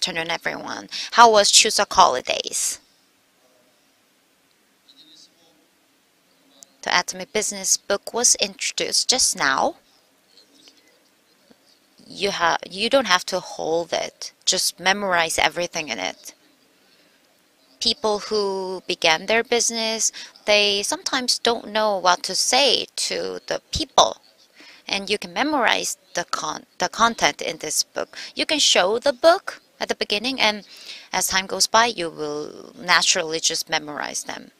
afternoon, everyone. How was Chuseok holidays? The Atomy Business book was introduced just now. You have you don't have to hold it. Just memorize everything in it. People who began their business, they sometimes don't know what to say to the people. And you can memorize the con the content in this book. You can show the book at the beginning and as time goes by you will naturally just memorize them.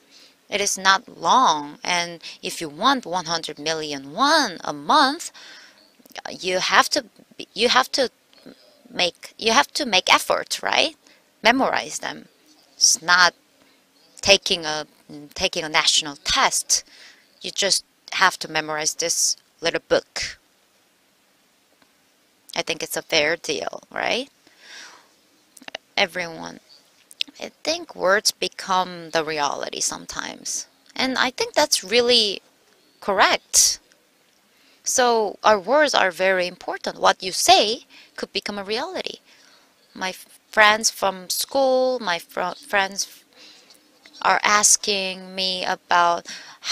It is not long, and if you want 100 million won a month, you have to you have to make you have to make effort, right? Memorize them. It's not taking a taking a national test. You just have to memorize this little book. I think it's a fair deal, right? Everyone I think words become the reality sometimes. And I think that's really correct. So our words are very important. What you say could become a reality. My friends from school, my fr friends are asking me about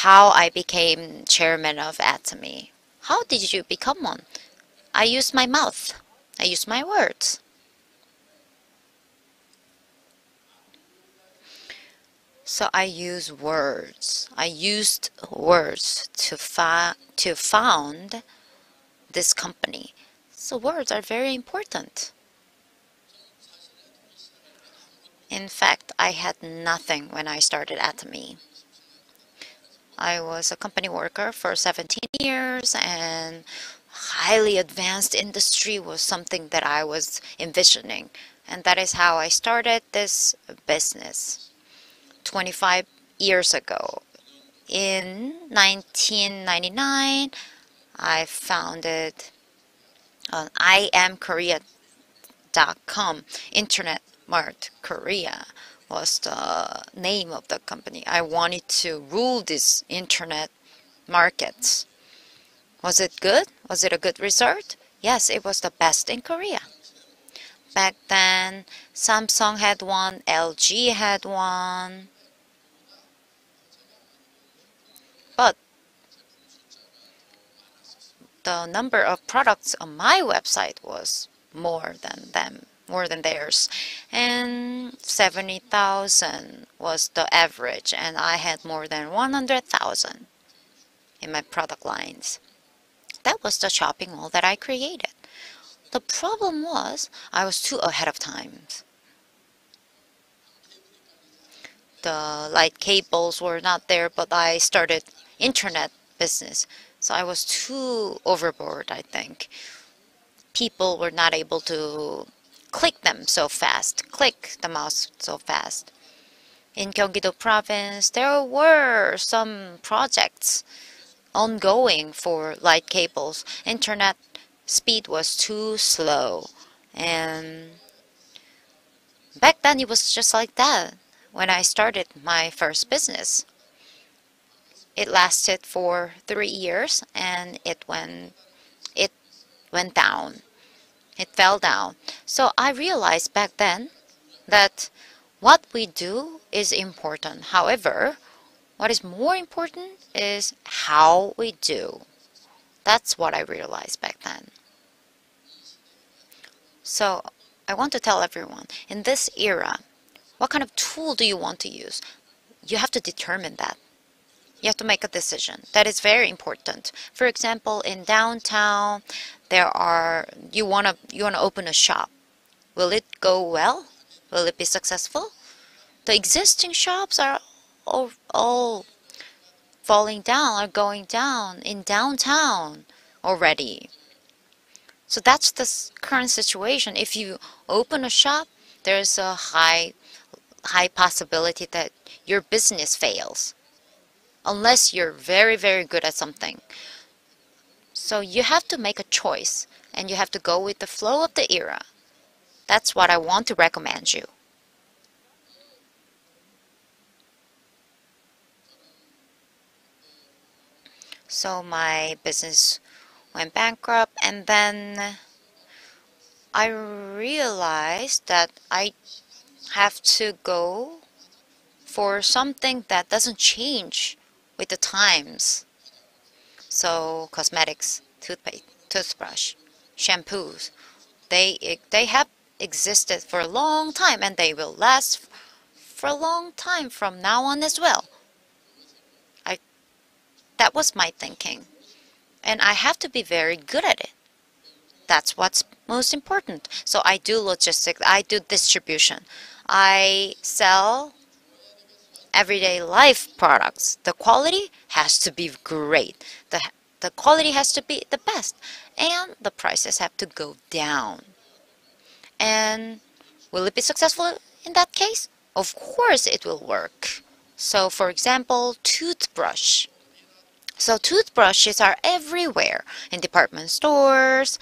how I became chairman of Atomy. How did you become one? I use my mouth. I use my words. So I use words. I used words to fa to found this company. So words are very important. In fact, I had nothing when I started Atomy. I was a company worker for 17 years and highly advanced industry was something that I was envisioning. And that is how I started this business. 25 years ago. In 1999, I founded uh, iamkorea.com, Internet Mart Korea was the name of the company. I wanted to rule this internet markets. Was it good? Was it a good result? Yes, it was the best in Korea. Back then, Samsung had one, LG had one, but the number of products on my website was more than them more than theirs. And 70,000 was the average and I had more than 100,000 in my product lines. That was the shopping mall that I created. The problem was I was too ahead of times. The light cables were not there but I started internet business. So I was too overboard, I think. People were not able to click them so fast, click the mouse so fast. In Gyeonggi-do province, there were some projects ongoing for light cables. Internet speed was too slow. And back then it was just like that when I started my first business. It lasted for three years and it went it went down. It fell down. So I realized back then that what we do is important. However, what is more important is how we do. That's what I realized back then. So I want to tell everyone, in this era, what kind of tool do you want to use? You have to determine that. You have to make a decision. That is very important. For example, in downtown, there are you want to you want to open a shop. Will it go well? Will it be successful? The existing shops are all, all falling down, are going down in downtown already. So that's the current situation. If you open a shop, there's a high high possibility that your business fails unless you're very, very good at something. So you have to make a choice and you have to go with the flow of the era. That's what I want to recommend you. So my business went bankrupt and then I realized that I have to go for something that doesn't change with the times. So cosmetics, toothpaste, toothbrush, shampoos, they they have existed for a long time and they will last for a long time from now on as well. I that was my thinking. And I have to be very good at it. That's what's most important. So I do logistics, I do distribution. I sell everyday life products. The quality has to be great. The the quality has to be the best and the prices have to go down. And will it be successful in that case? Of course it will work. So for example, toothbrush. So toothbrushes are everywhere in department stores,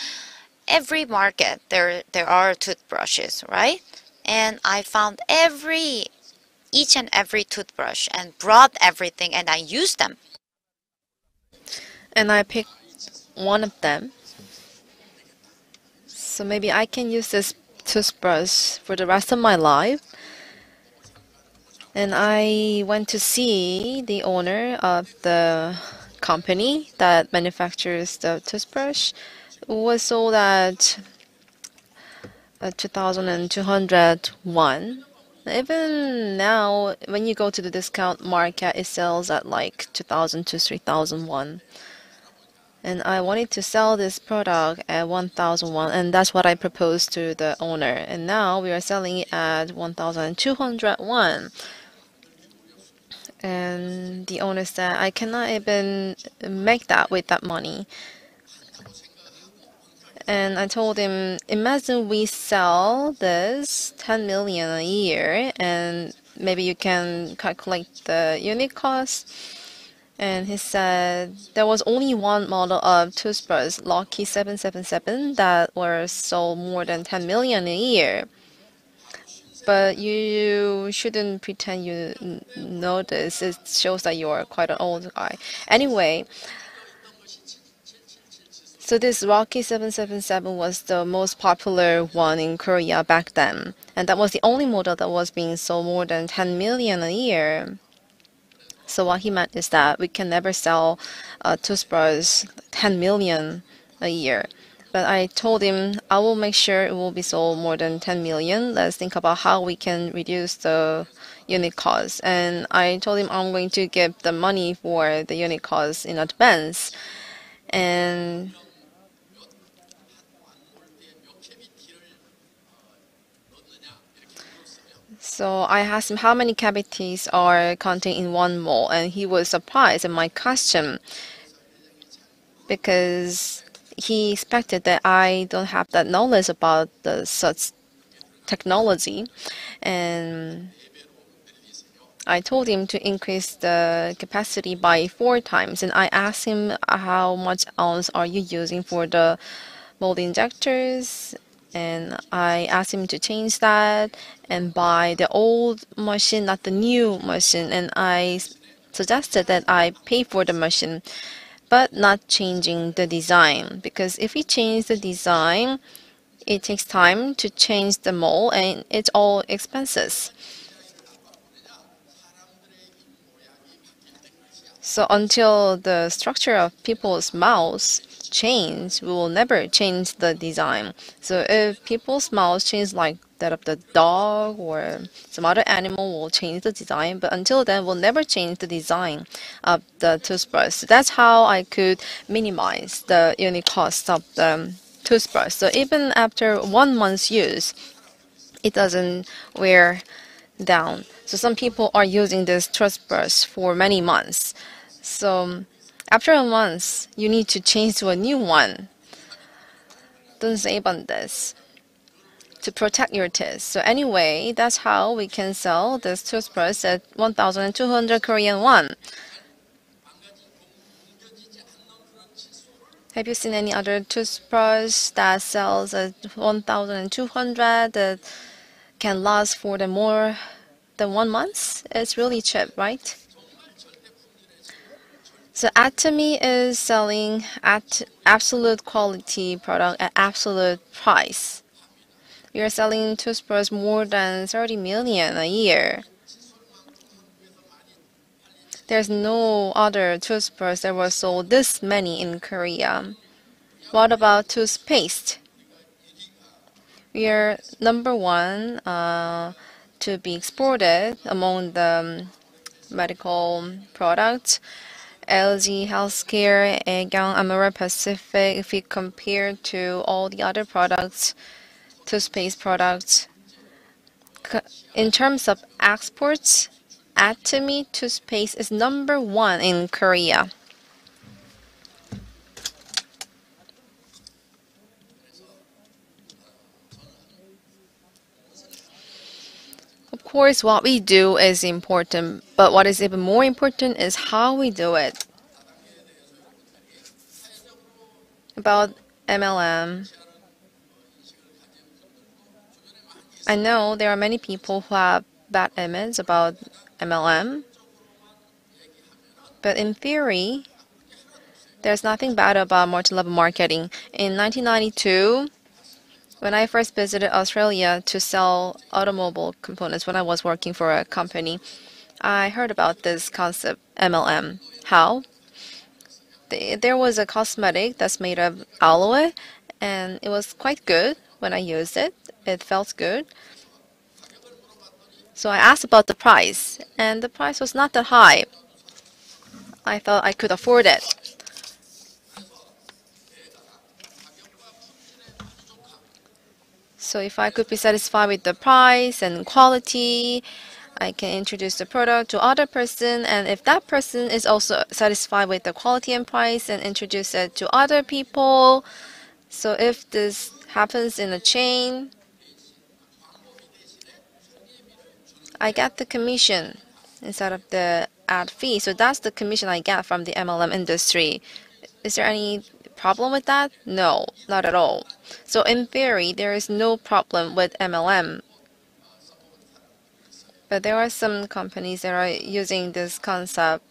every market there there are toothbrushes, right? And I found every each and every toothbrush and brought everything and I used them. And I picked one of them. So maybe I can use this toothbrush for the rest of my life. And I went to see the owner of the company that manufactures the toothbrush was sold at uh, 2,200 won. Even now, when you go to the discount market, it sells at like 2,000 to 3,000 won. And I wanted to sell this product at 1,000 won, and that's what I proposed to the owner. And now we are selling it at 1,200 won and the owner said, I cannot even make that with that money. And I told him, imagine we sell this 10 million a year, and maybe you can calculate the unit cost. And he said there was only one model of toothbrush, Lucky 777, that were sold more than 10 million a year but you shouldn't pretend you know this. It shows that you're quite an old guy. Anyway, so this Rocky 777 was the most popular one in Korea back then. And that was the only model that was being sold more than 10 million a year. So what he meant is that we can never sell a toothbrush 10 million a year. But I told him I will make sure it will be sold more than 10 million. Let's think about how we can reduce the unit cost. And I told him I'm going to give the money for the unit cost in advance. And So I asked him how many cavities are contained in one mold, and he was surprised at my question because he expected that I don't have that knowledge about the such technology, and I told him to increase the capacity by four times, and I asked him how much ounce are you using for the mold injectors, and I asked him to change that and buy the old machine, not the new machine, and I suggested that I pay for the machine but not changing the design because if we change the design it takes time to change the mold and it's all expenses. So until the structure of people's mouths change we will never change the design so if people's mouths change like that of the dog or some other animal will change the design, but until then, we'll never change the design of the toothbrush. So that's how I could minimize the unit cost of the toothbrush. So even after one month's use, it doesn't wear down. So some people are using this toothbrush for many months. So after a month, you need to change to a new one. Don't save on this to protect your teeth. So anyway, that's how we can sell this toothbrush at 1,200 Korean won. Have you seen any other toothbrush that sells at 1,200 that can last for the more than one month? It's really cheap, right? So Atomy is selling at absolute quality product at absolute price. we are selling toothbrush more than 30 million a year. There's no other toothbrush that was sold this many in Korea. What about toothpaste? We are number one uh, to be exported among the medical products. LG Healthcare, Aekyung, Amara Pacific, if we compare to all the other products, toothpaste products, in terms of exports, Atomy toothpaste is number one in Korea. Course, what we do is important, but what is even more important is how we do it. About MLM, I know there are many people who have bad image about MLM, but in theory, there's nothing bad about multi-level marketing. In 1992, when I first visited Australia to sell automobile components when I was working for a company, I heard about this concept, MLM. How? There was a cosmetic that's made of aloe, and it was quite good when I used it. It felt good. So I asked about the price, and the price was not that high. I thought I could afford it. So if I could be satisfied with the price and quality, I can introduce the product to other person and if that person is also satisfied with the quality and price and introduce it to other people. So if this happens in a chain, I get the commission instead of the ad fee. So that's the commission I get from the MLM industry. Is there any problem with that? No, not at all. So in theory, there is no problem with MLM. But there are some companies that are using this concept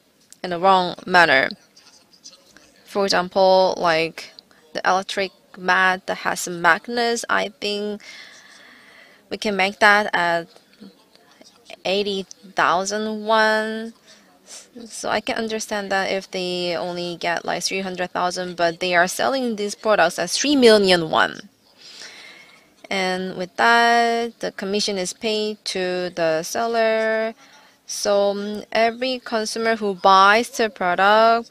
in the wrong manner. For example, like the electric mat that has some magnets, I think we can make that at 80,000 won so I can understand that if they only get like 300,000, but they are selling these products at 3 million won. And with that, the commission is paid to the seller. So um, every consumer who buys the product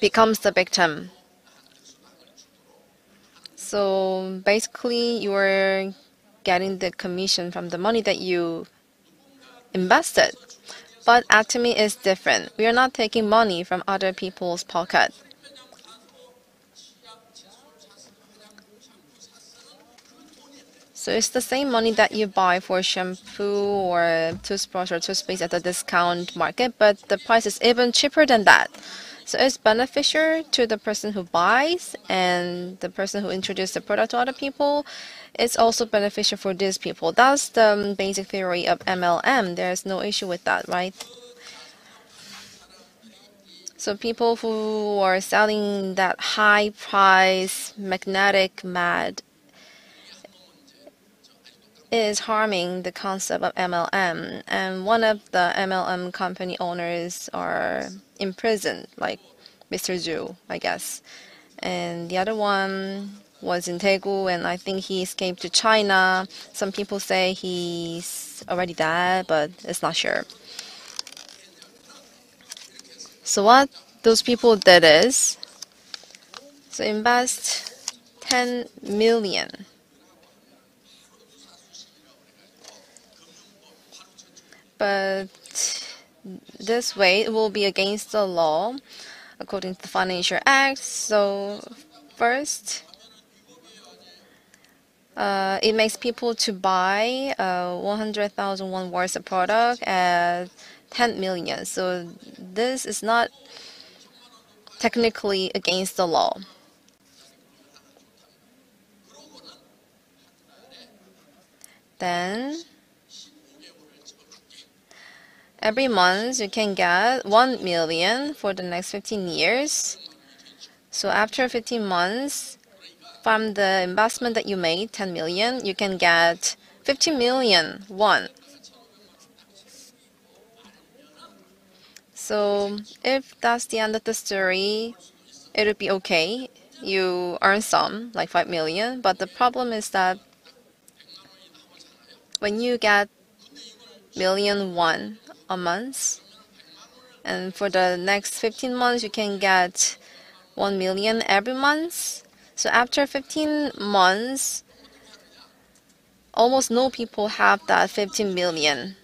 becomes the victim. So basically, you are getting the commission from the money that you invested. But Atomy is different. We are not taking money from other people's pocket. So it's the same money that you buy for shampoo or toothbrush or toothpaste at the discount market, but the price is even cheaper than that. So it's beneficial to the person who buys and the person who introduces the product to other people. It's also beneficial for these people. That's the um, basic theory of MLM. There's no issue with that, right? So people who are selling that high price magnetic mat is harming the concept of MLM. And one of the MLM company owners are in prison, like Mr. Zhu, I guess. And the other one was in Daegu, and I think he escaped to China. Some people say he's already dead, but it's not sure. So what those people did is, so invest 10 million but this way it will be against the law according to the Financial Act. So first, uh, it makes people to buy uh, 100,000 won worth of product at 10 million. So this is not technically against the law. Then Every month you can get 1 million for the next 15 years. So after 15 months, from the investment that you made, 10 million, you can get 50 million won. So if that's the end of the story, it would be okay. You earn some, like 5 million, but the problem is that when you get million won a month, and for the next 15 months, you can get 1 million every month. So after 15 months, almost no people have that 15 million.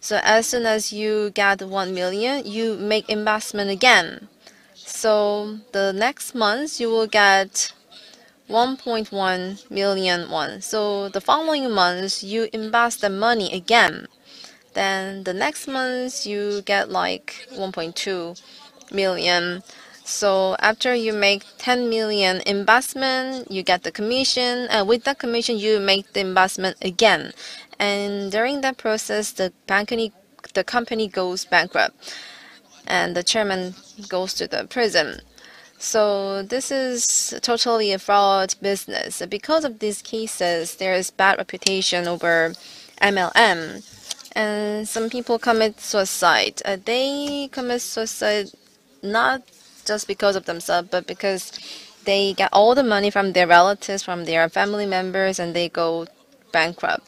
So as soon as you get 1 million, you make investment again. So the next month you will get 1.1 million won. So the following months you invest the money again. Then the next month you get like 1.2 million. So after you make 10 million investment, you get the commission, and with that commission, you make the investment again. And during that process, the company, the company goes bankrupt, and the chairman goes to the prison. So this is totally a fraud business. Because of these cases, there is bad reputation over MLM, and some people commit suicide. Uh, they commit suicide not just because of themselves, but because they get all the money from their relatives, from their family members, and they go bankrupt.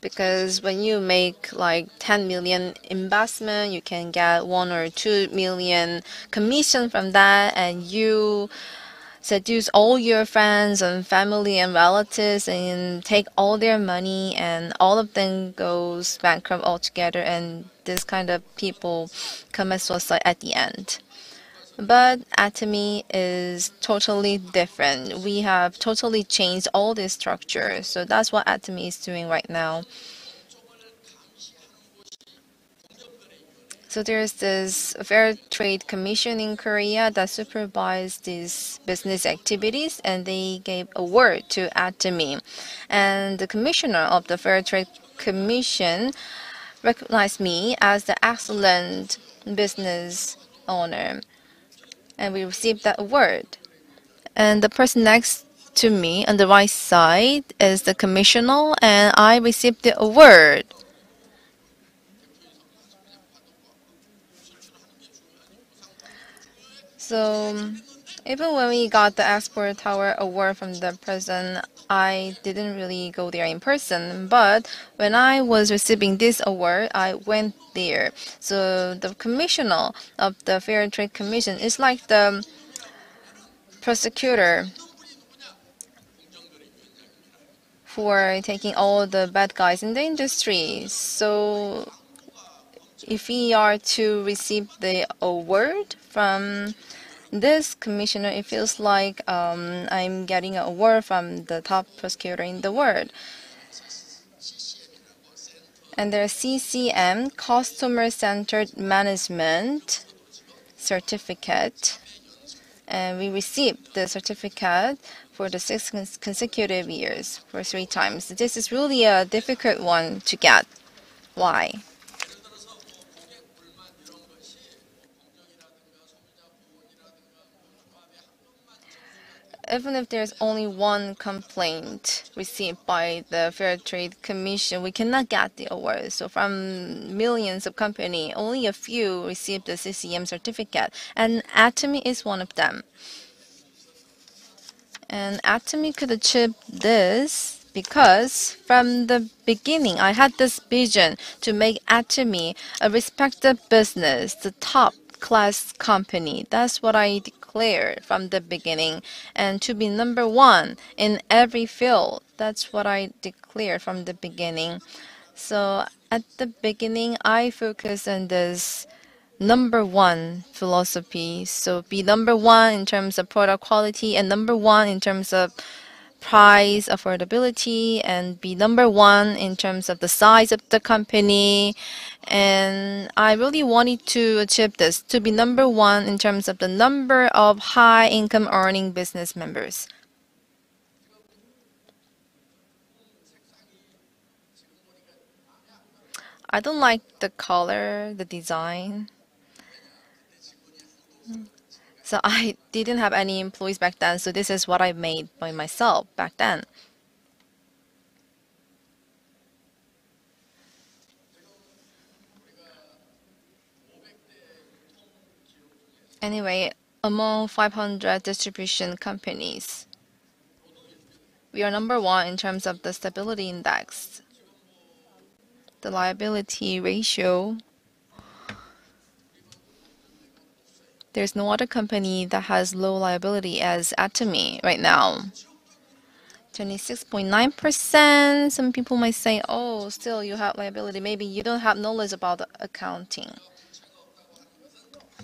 Because when you make like 10 million investment, you can get 1 or 2 million commission from that, and you seduce all your friends and family and relatives and take all their money and all of them goes bankrupt altogether and this kind of people commit suicide at the end. But Atomy is totally different. We have totally changed all this structure. So that's what Atomy is doing right now. So there's this Fair Trade Commission in Korea that supervises these business activities, and they gave a award to Atomy. And the commissioner of the Fair Trade Commission recognized me as the excellent business owner, and we received that award. And the person next to me on the right side is the commissioner, and I received the award. So even when we got the Export Tower Award from the president, I didn't really go there in person. But when I was receiving this award, I went there. So the commissioner of the Fair Trade Commission is like the prosecutor for taking all the bad guys in the industry. So if we are to receive the award from this commissioner, it feels like um, I'm getting an award from the top prosecutor in the world. And there's CCM, Customer Centered Management Certificate. And we received the certificate for the six consecutive years for three times. This is really a difficult one to get. Why? Even if there's only one complaint received by the Fair Trade Commission, we cannot get the award. So from millions of companies, only a few received the CCM certificate, and Atomy is one of them. And Atomy could achieve this because from the beginning, I had this vision to make Atomy a respected business, the top class company. That's what I declared from the beginning. And to be number one in every field. That's what I declared from the beginning. So at the beginning, I focused on this number one philosophy. So be number one in terms of product quality and number one in terms of price, affordability, and be number one in terms of the size of the company. And I really wanted to achieve this to be number one in terms of the number of high income earning business members. I don't like the color, the design. So I didn't have any employees back then, so this is what I made by myself back then. Anyway, among 500 distribution companies, we are number one in terms of the stability index. The liability ratio There's no other company that has low liability as Atomy right now. 26.9%. Some people might say, oh, still you have liability. Maybe you don't have knowledge about accounting.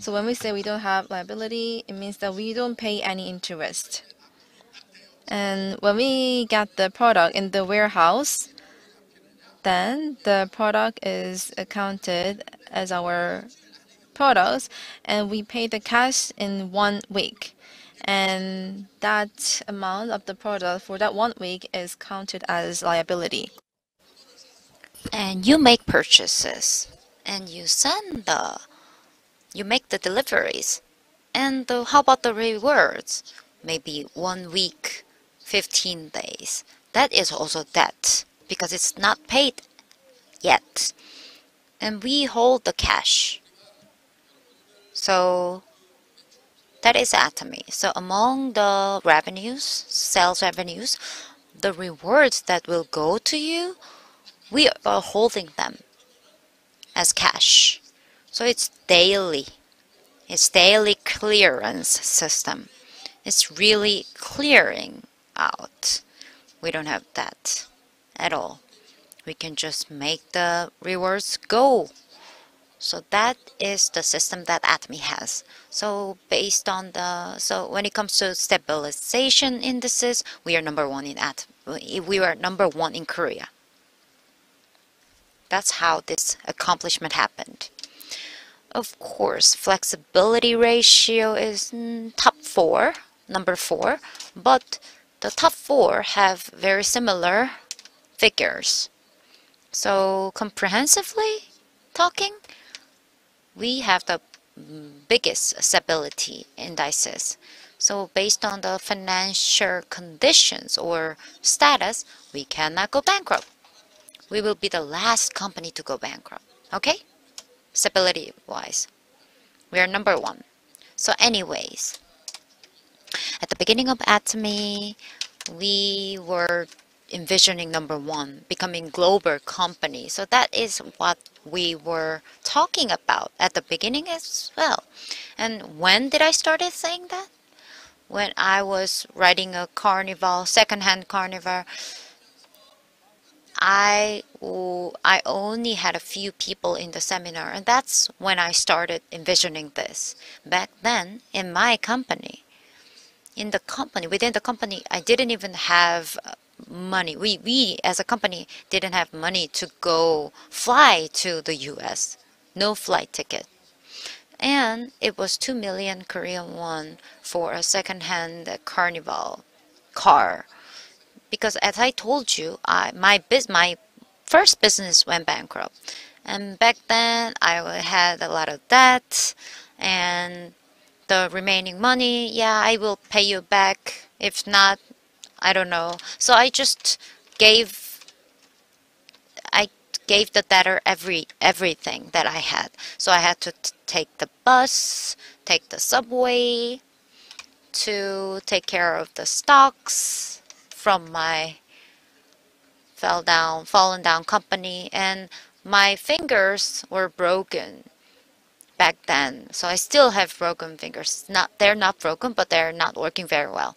So when we say we don't have liability, it means that we don't pay any interest. And when we get the product in the warehouse, then the product is accounted as our products and we pay the cash in one week. And that amount of the product for that one week is counted as liability. And you make purchases and you send the you make the deliveries. And the, how about the rewards? Maybe one week, 15 days. That is also debt because it's not paid yet. And we hold the cash. So that is atomy. So among the revenues, sales revenues, the rewards that will go to you, we are holding them as cash. So it's daily. It's daily clearance system. It's really clearing out. We don't have that at all. We can just make the rewards go so that is the system that Atomy has. So based on the so when it comes to stabilization indices, we are number one in at we are number one in Korea. That's how this accomplishment happened. Of course, flexibility ratio is mm, top four, number four, but the top four have very similar figures. So comprehensively talking, we have the biggest stability indices. So based on the financial conditions or status, we cannot go bankrupt. We will be the last company to go bankrupt. Okay? Stability wise. We are number one. So anyways, at the beginning of Atomy, we were envisioning number one, becoming global company. So that is what we were talking about at the beginning as well. And when did I started saying that? When I was writing a carnival, secondhand carnival, I I only had a few people in the seminar, and that's when I started envisioning this. Back then, in my company, in the company, within the company, I didn't even have money. We, we as a company didn't have money to go fly to the US. No flight ticket. And it was 2 million Korean won for a second-hand carnival car. Because as I told you, I, my, biz, my first business went bankrupt. And back then, I had a lot of debt and the remaining money, yeah, I will pay you back. If not, I don't know. So I just gave I gave the debtor every everything that I had. So I had to take the bus, take the subway, to take care of the stocks from my fell down fallen down company and my fingers were broken back then. So I still have broken fingers. Not they're not broken, but they're not working very well.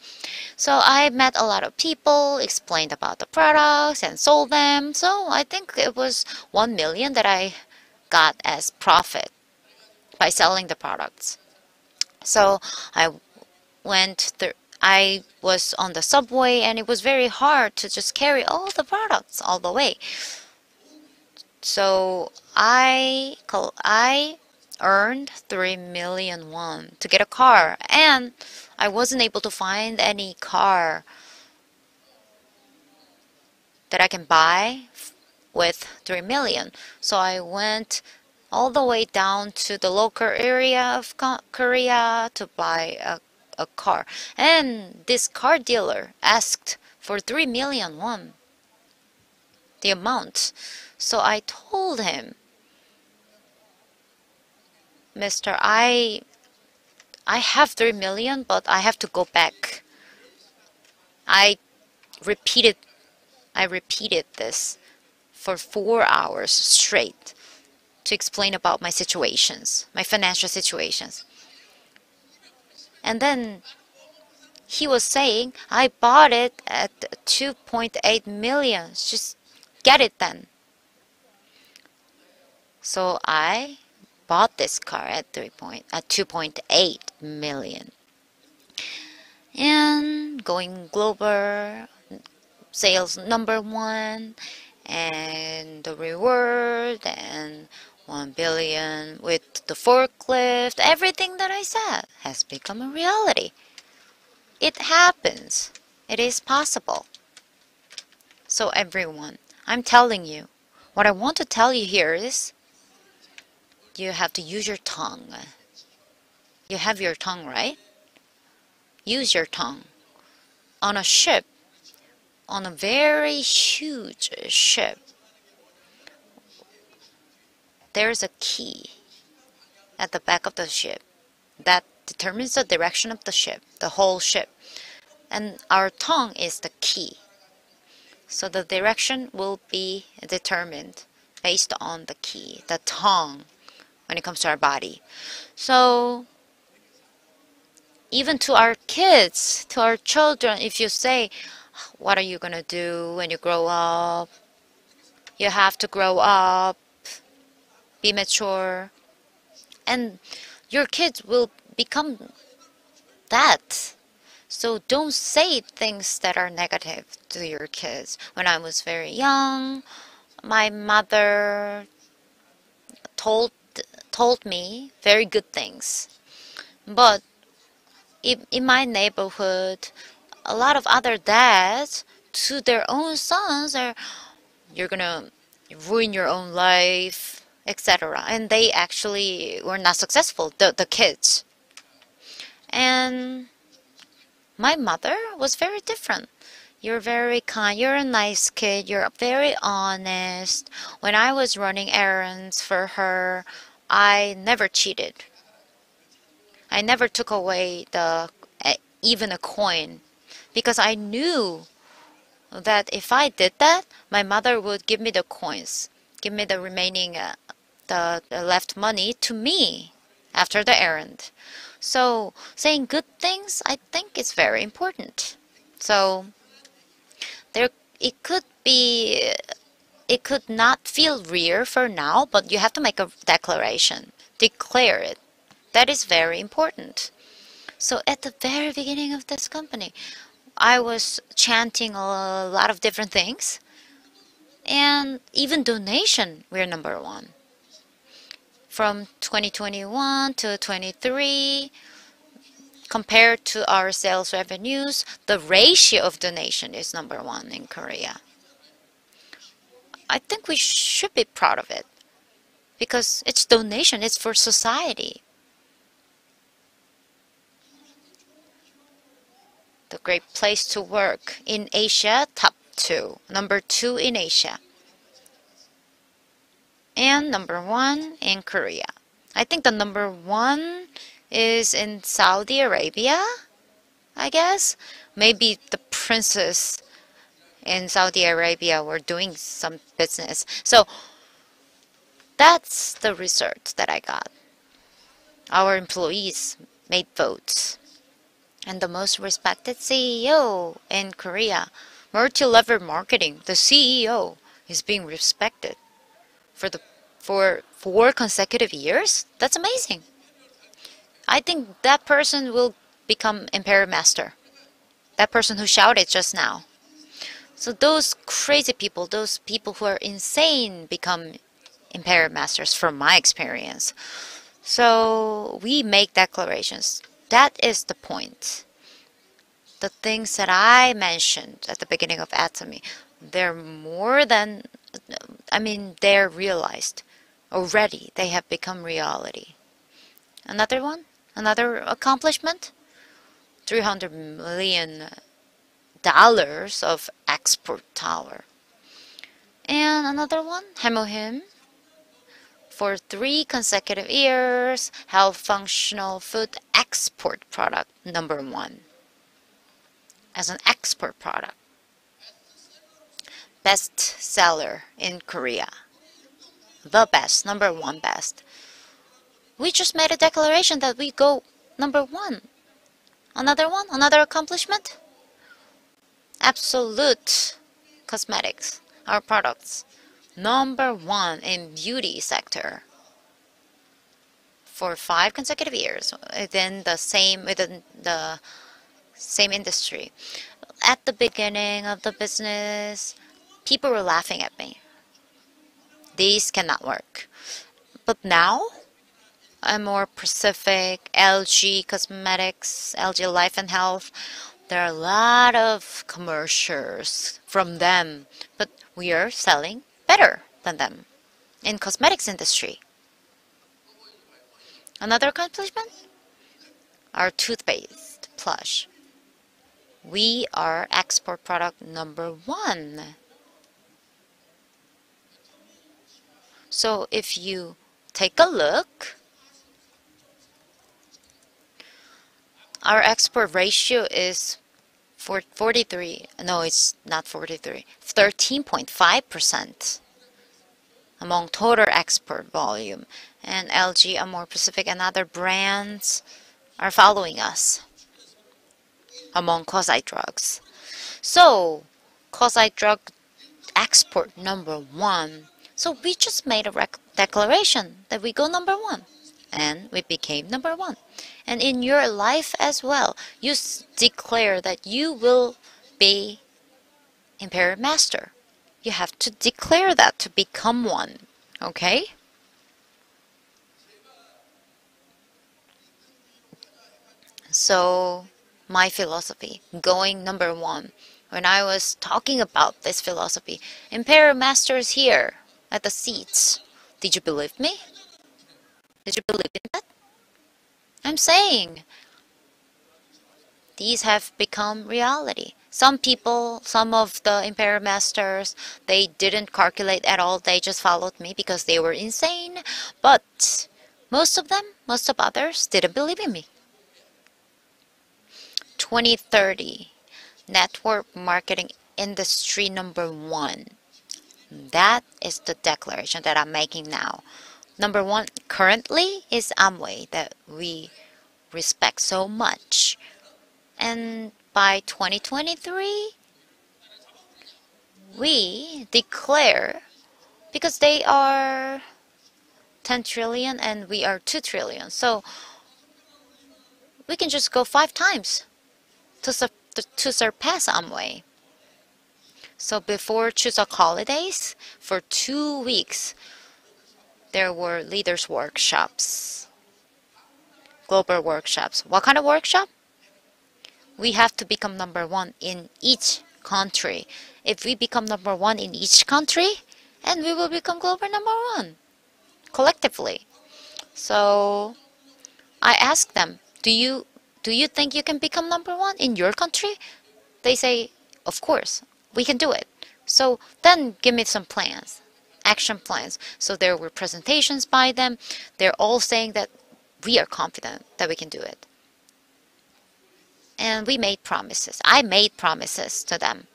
So I met a lot of people, explained about the products and sold them. So I think it was 1 million that I got as profit by selling the products. So I went through I was on the subway and it was very hard to just carry all the products all the way. So I I earned 3 million won to get a car and I wasn't able to find any car that I can buy with 3 million. So I went all the way down to the local area of Korea to buy a, a car. And this car dealer asked for 3 million won, the amount. So I told him, Mister, I I have 3 million, but I have to go back. I repeated I repeated this for 4 hours straight to explain about my situations, my financial situations. And then he was saying, I bought it at 2.8 million. Just get it then. So I bought this car at 3 point, at 2.8 million. And going global, sales number one, and the reward, and 1 billion with the forklift, everything that I said has become a reality. It happens. It is possible. So everyone, I'm telling you, what I want to tell you here is you have to use your tongue. You have your tongue, right? Use your tongue. On a ship, on a very huge ship, there's a key at the back of the ship that determines the direction of the ship, the whole ship. And our tongue is the key. So the direction will be determined based on the key, the tongue, when it comes to our body. So even to our kids, to our children, if you say, what are you going to do when you grow up? You have to grow up be mature, and your kids will become that. So don't say things that are negative to your kids. When I was very young, my mother told told me very good things. But in, in my neighborhood, a lot of other dads to their own sons are you're gonna ruin your own life etc. And they actually were not successful, the, the kids. And my mother was very different. You're very kind. You're a nice kid. You're very honest. When I was running errands for her, I never cheated. I never took away the even a coin because I knew that if I did that, my mother would give me the coins, give me the remaining uh, the, the left money to me after the errand. So saying good things, I think is very important. So there, it could be, it could not feel real for now, but you have to make a declaration, declare it. That is very important. So at the very beginning of this company, I was chanting a lot of different things, and even donation, we're number one from 2021 to 23 compared to our sales revenues, the ratio of donation is number one in Korea. I think we should be proud of it because it's donation, it's for society. The great place to work in Asia, top two, number two in Asia and number one in Korea. I think the number one is in Saudi Arabia, I guess. Maybe the princess in Saudi Arabia were doing some business. So that's the result that I got. Our employees made votes. And the most respected CEO in Korea, multi-level marketing, the CEO, is being respected for the for four consecutive years? That's amazing. I think that person will become Emperor Master. That person who shouted just now. So those crazy people, those people who are insane become Emperor Masters from my experience. So we make declarations. That is the point. The things that I mentioned at the beginning of Atomy, they're more than I mean, they're realized. Already, they have become reality. Another one? Another accomplishment? 300 million dollars of export tower. And another one, Hemohim, for three consecutive years, health functional food export product number one. As an export product. Best seller in Korea. The best, number one best. We just made a declaration that we go number one. Another one, another accomplishment? Absolute cosmetics, our products number one in beauty sector for five consecutive years within the same within the same industry. At the beginning of the business, people were laughing at me. These cannot work. But now, Amorepacific, LG Cosmetics, LG Life and Health. There are a lot of commercials from them, but we are selling better than them in cosmetics industry. Another accomplishment? Our toothpaste plush. We are export product number one. So if you take a look, our export ratio is for 43 no it's not 43 13.5% among total export volume. And LG Amorepacific and other brands are following us among quasi-drugs. So quasi-drug export number one. So we just made a declaration that we go number one. And we became number one and in your life as well. You declare that you will be Imperial Master. You have to declare that to become one. Okay? So, my philosophy, going number one. When I was talking about this philosophy, Imperial Master is here at the seats. Did you believe me? Did you believe in that? I'm saying these have become reality. Some people, some of the Imperial Masters, they didn't calculate at all. They just followed me because they were insane. But most of them, most of others, didn't believe in me. 2030 network marketing industry number one. That is the declaration that I'm making now. Number one currently is Amway that we respect so much. And by 2023, we declare because they are 10 trillion and we are 2 trillion. So we can just go five times to, su to surpass Amway. So before Chuseok holidays, for two weeks, there were leaders workshops, global workshops. What kind of workshop? We have to become number one in each country. If we become number one in each country, and we will become global number one collectively. So I asked them, do you do you think you can become number one in your country? They say, of course, we can do it. So then give me some plans action plans. So there were presentations by them. They're all saying that we are confident that we can do it. And we made promises. I made promises to them.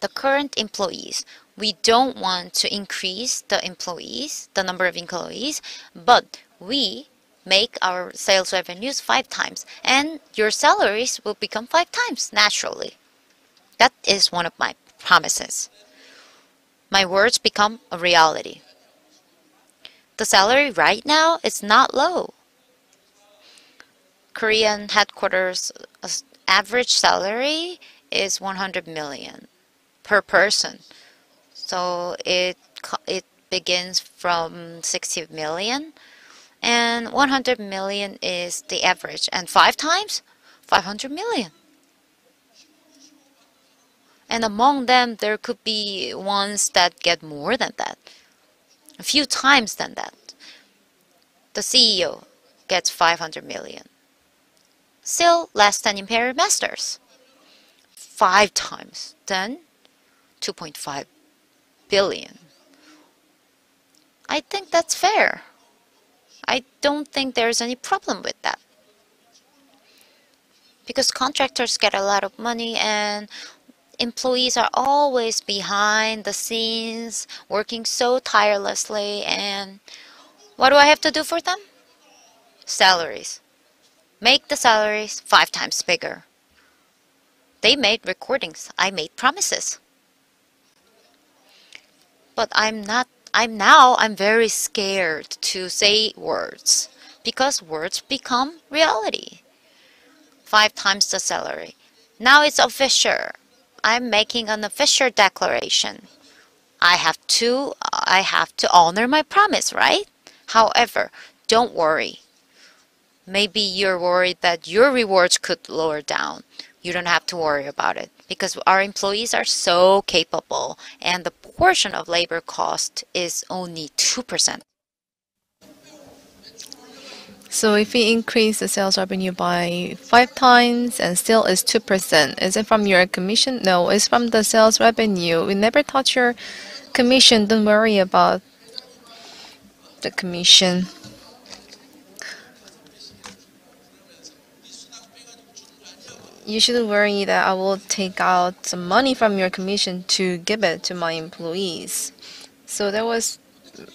The current employees, we don't want to increase the employees, the number of employees, but we make our sales revenues five times and your salaries will become five times naturally. That is one of my promises my words become a reality. The salary right now is not low. Korean headquarters uh, average salary is 100 million per person. So it it begins from 60 million and 100 million is the average and five times 500 million and among them there could be ones that get more than that a few times than that. The CEO gets 500 million. Still less than Imperial Masters. Five times, then 2.5 billion. I think that's fair. I don't think there's any problem with that. Because contractors get a lot of money and employees are always behind the scenes, working so tirelessly, and what do I have to do for them? Salaries. Make the salaries five times bigger. They made recordings. I made promises. But I'm not, I'm now, I'm very scared to say words because words become reality. Five times the salary. Now it's official. I'm making an official declaration. I have to I have to honor my promise, right? However, don't worry. Maybe you're worried that your rewards could lower down. You don't have to worry about it because our employees are so capable and the portion of labor cost is only 2%. So if we increase the sales revenue by five times and still is 2%, is it from your commission? No, it's from the sales revenue. We never touch your commission. Don't worry about the commission. You shouldn't worry that I will take out some money from your commission to give it to my employees. So there was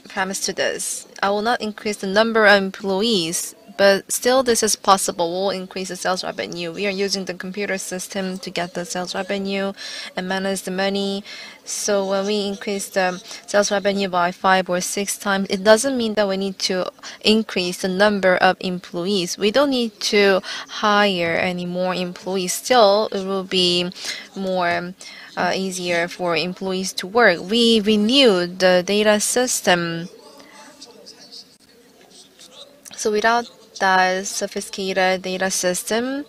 promise to this. I will not increase the number of employees, but still this is possible. We'll increase the sales revenue. We are using the computer system to get the sales revenue and manage the money. So when we increase the sales revenue by five or six times, it doesn't mean that we need to increase the number of employees. We don't need to hire any more employees. Still, it will be more uh, easier for employees to work. We renewed the data system. So without that sophisticated data system,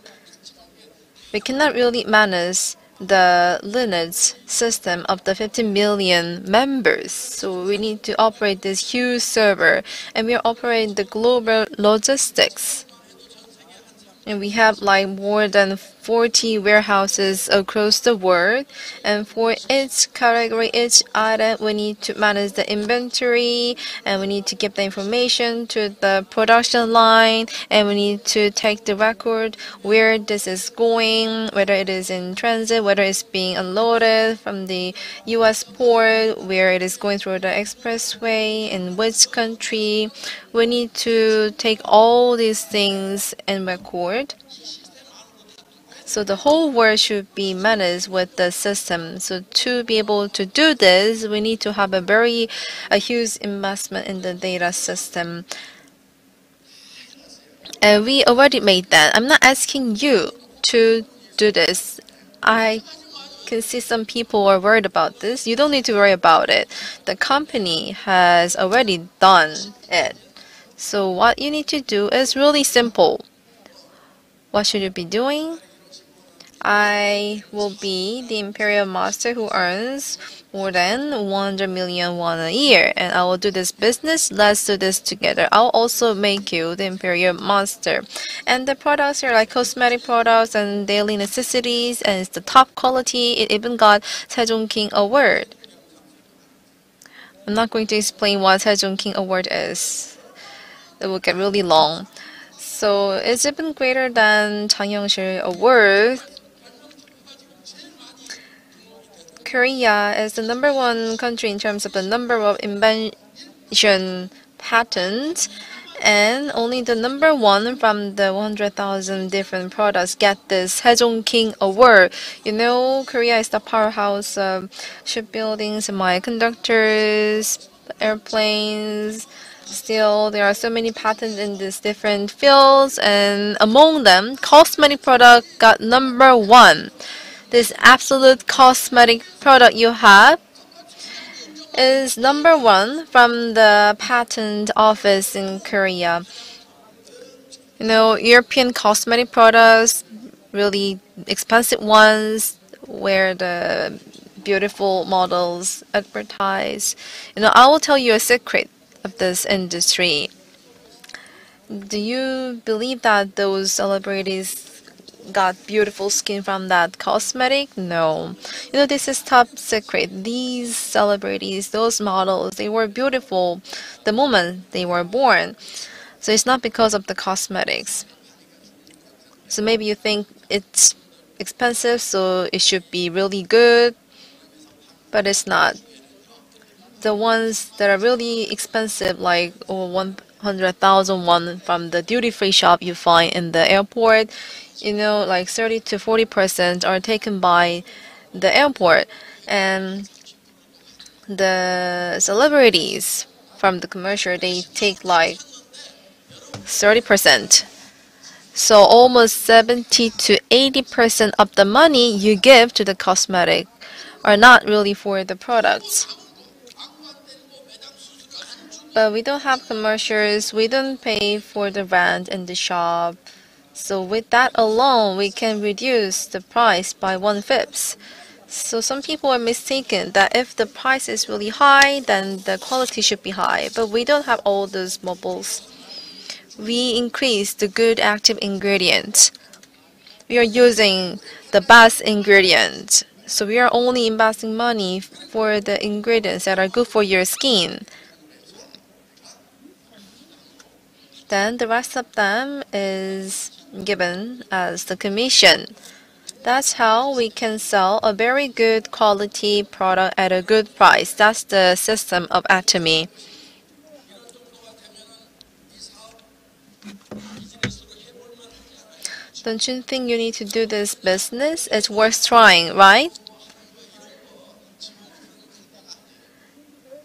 we cannot really manage the Linux system of the 50 million members. So we need to operate this huge server and we are operating the global logistics. And we have like more than 40 warehouses across the world. And for each category, each item, we need to manage the inventory and we need to give the information to the production line and we need to take the record where this is going, whether it is in transit, whether it's being unloaded from the US port, where it is going through the expressway, in which country. We need to take all these things and record. So the whole world should be managed with the system. So to be able to do this, we need to have a very a huge investment in the data system. And we already made that. I'm not asking you to do this. I can see some people are worried about this. You don't need to worry about it. The company has already done it. So what you need to do is really simple. What should you be doing? I will be the imperial master who earns more than 100 million won a year and I will do this business. Let's do this together. I'll also make you the imperial master. And the products are like cosmetic products and daily necessities and it's the top quality. It even got Sejong King award. I'm not going to explain what Sejong King award is. It will get really long. So it's even greater than Chang Yongshil award Korea is the number one country in terms of the number of invention patents and only the number one from the 100,000 different products get this Sejong King Award. You know, Korea is the powerhouse of shipbuilding, semiconductors, airplanes. Still, there are so many patents in these different fields, and among them, cosmetic product got number one this absolute cosmetic product you have is number one from the patent office in Korea. You know, European cosmetic products, really expensive ones, where the beautiful models advertise. You know, I will tell you a secret of this industry. Do you believe that those celebrities got beautiful skin from that cosmetic? No. You know, this is top secret. These celebrities, those models, they were beautiful the moment they were born. So it's not because of the cosmetics. So maybe you think it's expensive, so it should be really good, but it's not. The ones that are really expensive, like oh, 100,000 won from the duty free shop you find in the airport, you know, like 30 to 40 percent are taken by the airport, and the celebrities from the commercial they take like 30 percent. So almost 70 to 80 percent of the money you give to the cosmetic are not really for the products. But we don't have commercials, we don't pay for the rent in the shop, so with that alone, we can reduce the price by one fifth. So some people are mistaken that if the price is really high, then the quality should be high. But we don't have all those mobiles. We increase the good active ingredients. We are using the best ingredients. So we are only investing money for the ingredients that are good for your skin. Then the rest of them is given as the commission. That's how we can sell a very good quality product at a good price. That's the system of Atomy. Don't you think you need to do this business? It's worth trying, right?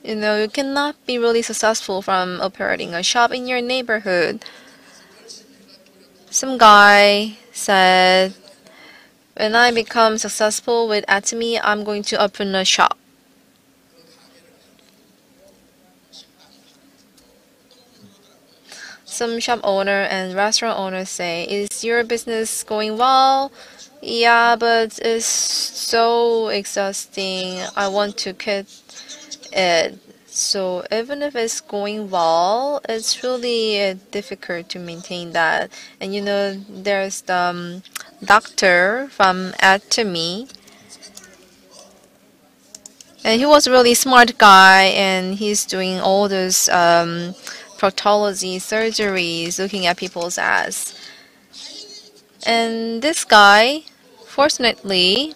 You know, you cannot be really successful from operating a shop in your neighborhood. Some guy said, when I become successful with Atomy, I'm going to open a shop. Some shop owner and restaurant owner say, is your business going well? Yeah, but it's so exhausting. I want to quit it. So even if it's going well, it's really uh, difficult to maintain that. And you know, there's the um, doctor from Atomy. And he was a really smart guy, and he's doing all those um, proctology surgeries, looking at people's ass. And this guy, fortunately,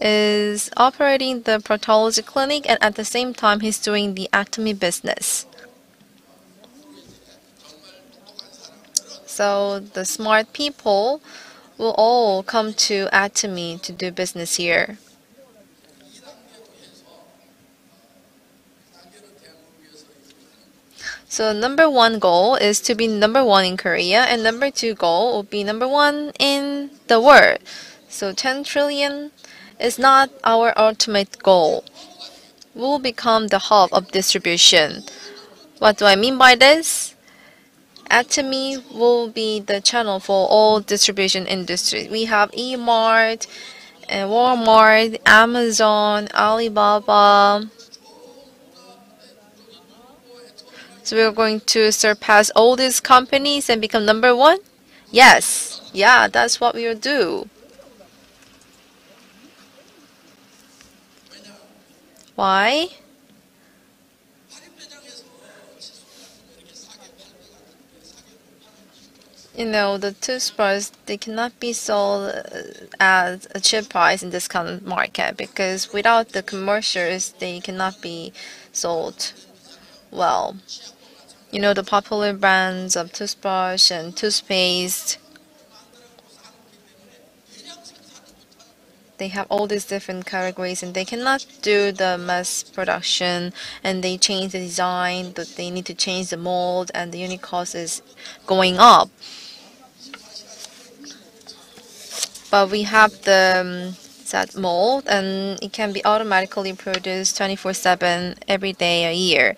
is operating the proctology clinic and at the same time he's doing the atomy business. So the smart people will all come to Atomy to do business here. So number one goal is to be number one in Korea and number two goal will be number one in the world. So 10 trillion is not our ultimate goal. We'll become the hub of distribution. What do I mean by this? Atomy will be the channel for all distribution industries. We have eMart, and Walmart, Amazon, Alibaba. So we're going to surpass all these companies and become number one? Yes. Yeah, that's what we will do. Why? You know, the toothbrush, they cannot be sold at a cheap price in discount market because without the commercials, they cannot be sold well. You know, the popular brands of toothbrush and toothpaste, they have all these different categories and they cannot do the mass production and they change the design but they need to change the mold and the unit cost is going up. But we have the um, that mold and it can be automatically produced 24 7 every day a year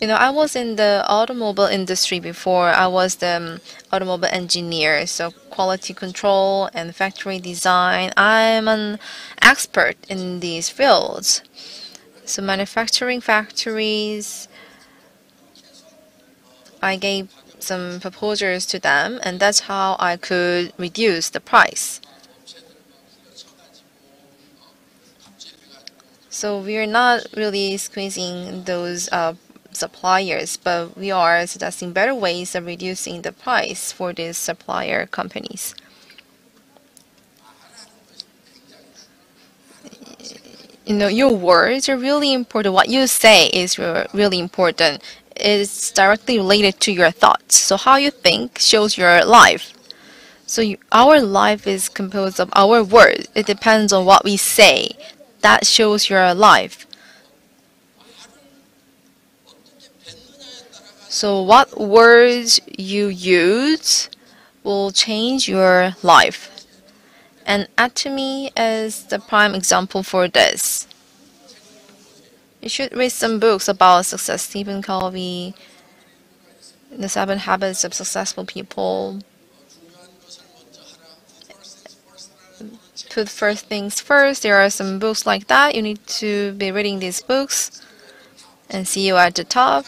You know, I was in the automobile industry before. I was the um, automobile engineer, so quality control and factory design. I'm an expert in these fields. So manufacturing factories, I gave some proposals to them, and that's how I could reduce the price. So we're not really squeezing those uh, suppliers, but we are suggesting better ways of reducing the price for these supplier companies. You know, your words are really important. What you say is really important. It's directly related to your thoughts. So how you think shows your life. So you, our life is composed of our words. It depends on what we say. That shows your life. So what words you use will change your life. And Atomy is the prime example for this. You should read some books about success. Stephen Covey, The Seven Habits of Successful People. Put first things first. There are some books like that. You need to be reading these books and see you at the top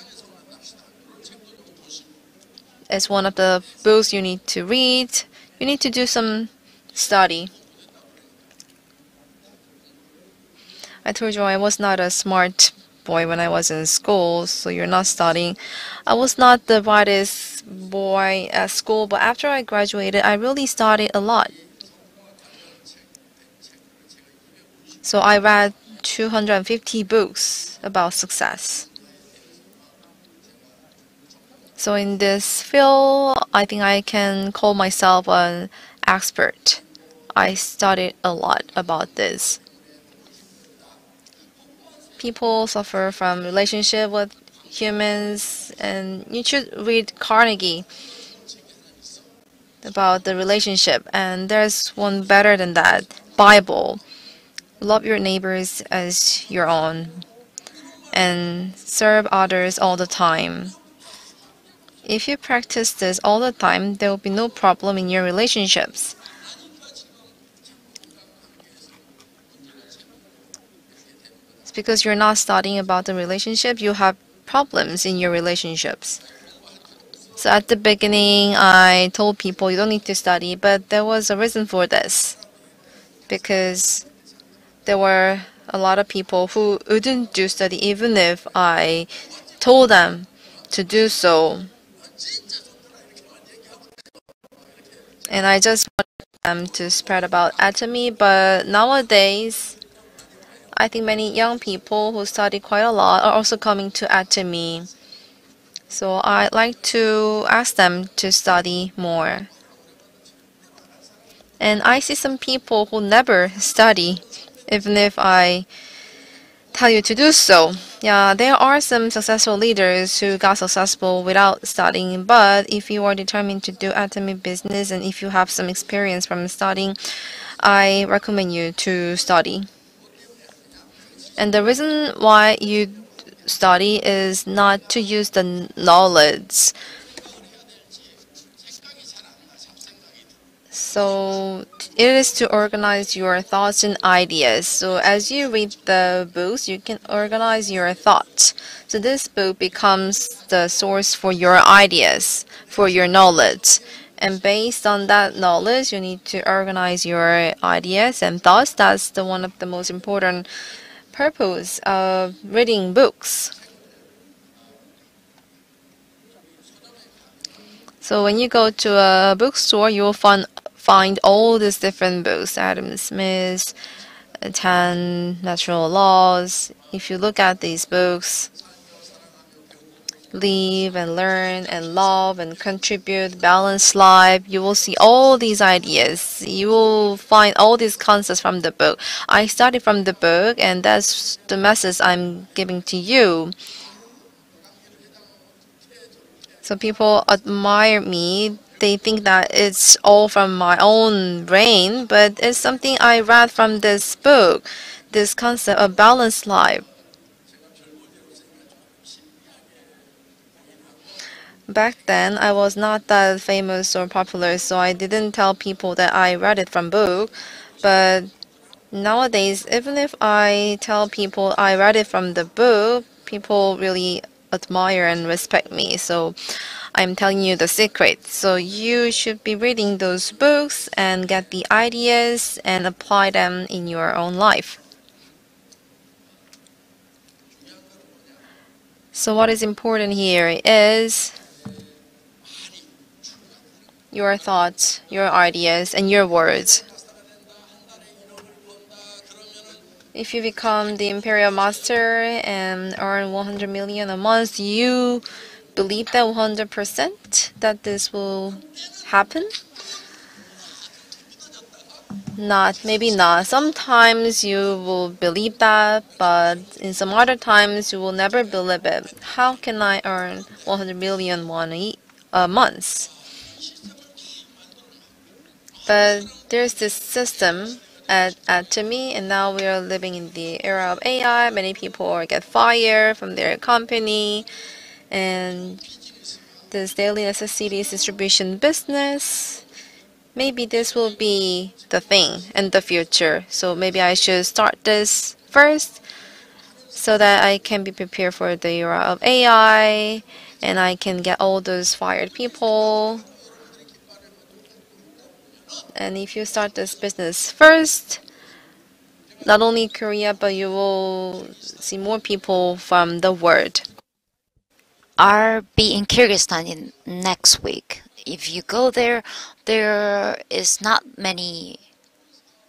is one of the books you need to read. You need to do some study. I told you I was not a smart boy when I was in school, so you're not studying. I was not the brightest boy at school, but after I graduated, I really studied a lot. So I read 250 books about success. So in this field, I think I can call myself an expert. I studied a lot about this. People suffer from relationship with humans, and you should read Carnegie about the relationship. And there's one better than that, Bible. Love your neighbors as your own, and serve others all the time. If you practice this all the time, there will be no problem in your relationships. It's because you're not studying about the relationship, you have problems in your relationships. So at the beginning, I told people you don't need to study, but there was a reason for this. Because there were a lot of people who wouldn't do study even if I told them to do so. And I just want them to spread about atomy. But nowadays, I think many young people who study quite a lot are also coming to atomy. So I'd like to ask them to study more. And I see some people who never study, even if I tell you to do so. Yeah, there are some successful leaders who got successful without studying, but if you are determined to do atomy business and if you have some experience from studying, I recommend you to study. And the reason why you study is not to use the knowledge So it is to organize your thoughts and ideas. So as you read the books, you can organize your thoughts. So this book becomes the source for your ideas, for your knowledge. And based on that knowledge, you need to organize your ideas and thoughts. That's the one of the most important purpose of reading books. So when you go to a bookstore, you will find find all these different books, Adam Smith, 10 Natural Laws. If you look at these books, live and learn and love and contribute, balanced life, you will see all these ideas. You will find all these concepts from the book. I started from the book, and that's the message I'm giving to you. So people admire me they think that it's all from my own brain, but it's something I read from this book, this concept of balanced life. Back then, I was not that famous or popular, so I didn't tell people that I read it from book. But nowadays, even if I tell people I read it from the book, people really admire and respect me. So I'm telling you the secret. So you should be reading those books and get the ideas and apply them in your own life. So what is important here is your thoughts, your ideas, and your words. If you become the imperial master and earn 100 million a month, you believe that 100% that this will happen? Not, maybe not. Sometimes you will believe that, but in some other times you will never believe it. How can I earn 100 million won a month? But there's this system at Atomy, and now we are living in the era of AI. Many people get fired from their company, and this daily necessities distribution business. Maybe this will be the thing in the future. So maybe I should start this first so that I can be prepared for the era of AI and I can get all those fired people and if you start this business first, not only Korea, but you will see more people from the world. I'll be in Kyrgyzstan in next week. If you go there, there is not many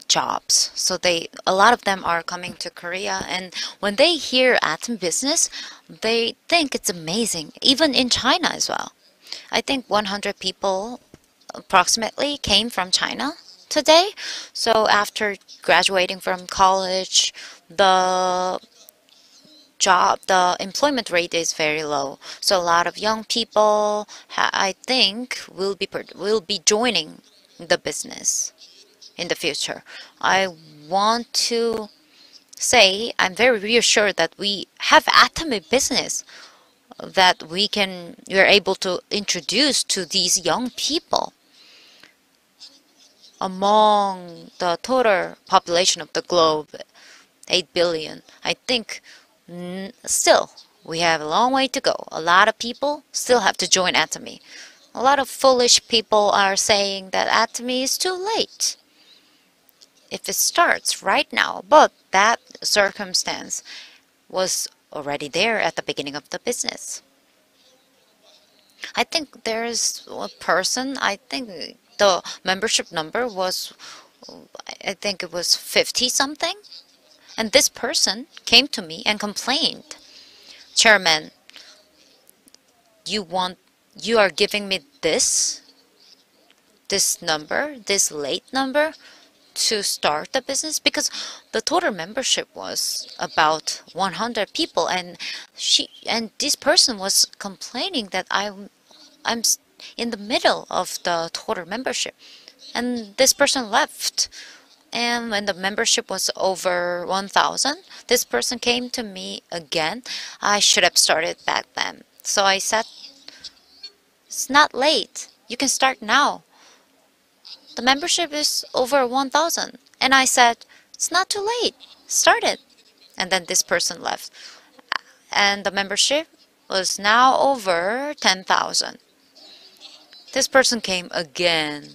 jobs. So they a lot of them are coming to Korea and when they hear Atomy business, they think it's amazing. Even in China as well. I think 100 people approximately came from China today. So after graduating from college, the job, the employment rate is very low. So a lot of young people, I think, will be will be joining the business in the future. I want to say I'm very reassured that we have Atomy business that we can we are able to introduce to these young people among the total population of the globe, 8 billion, I think Mm, still we have a long way to go. A lot of people still have to join Atomy. A lot of foolish people are saying that Atomy is too late. If it starts right now, but that circumstance was already there at the beginning of the business. I think there's a person, I think the membership number was, I think it was 50 something. And this person came to me and complained, Chairman, you want, you are giving me this, this number, this late number to start the business because the total membership was about 100 people and she and this person was complaining that I'm I'm in the middle of the total membership. And this person left. And when the membership was over 1,000, this person came to me again. I should have started back then. So I said, it's not late. You can start now. The membership is over 1,000. And I said, it's not too late. Start it. And then this person left. And the membership was now over 10,000. This person came again.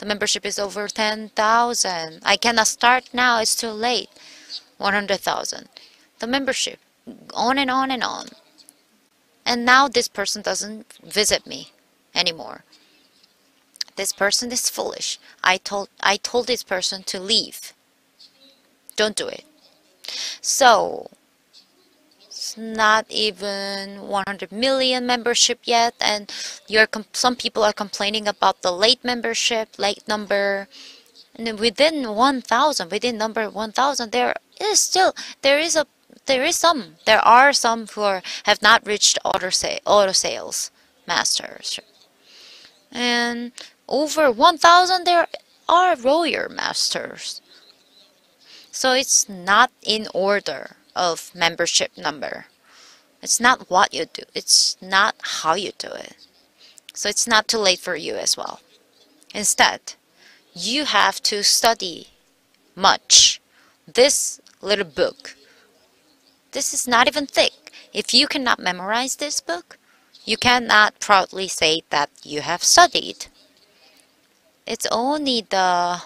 The membership is over 10,000. I cannot start now. It's too late. 100,000. The membership. On and on and on. And now this person doesn't visit me anymore. This person is foolish. I told I told this person to leave. Don't do it. So not even 100 million membership yet and you're some people are complaining about the late membership late number and within 1000 within number 1000 there is still there is a there is some there are some who are, have not reached auto, say, auto sales masters. And over 1000 there are royal masters. So it's not in order of membership number. It's not what you do, it's not how you do it. So it's not too late for you as well. Instead, you have to study much. This little book, this is not even thick. If you cannot memorize this book, you cannot proudly say that you have studied. It's only the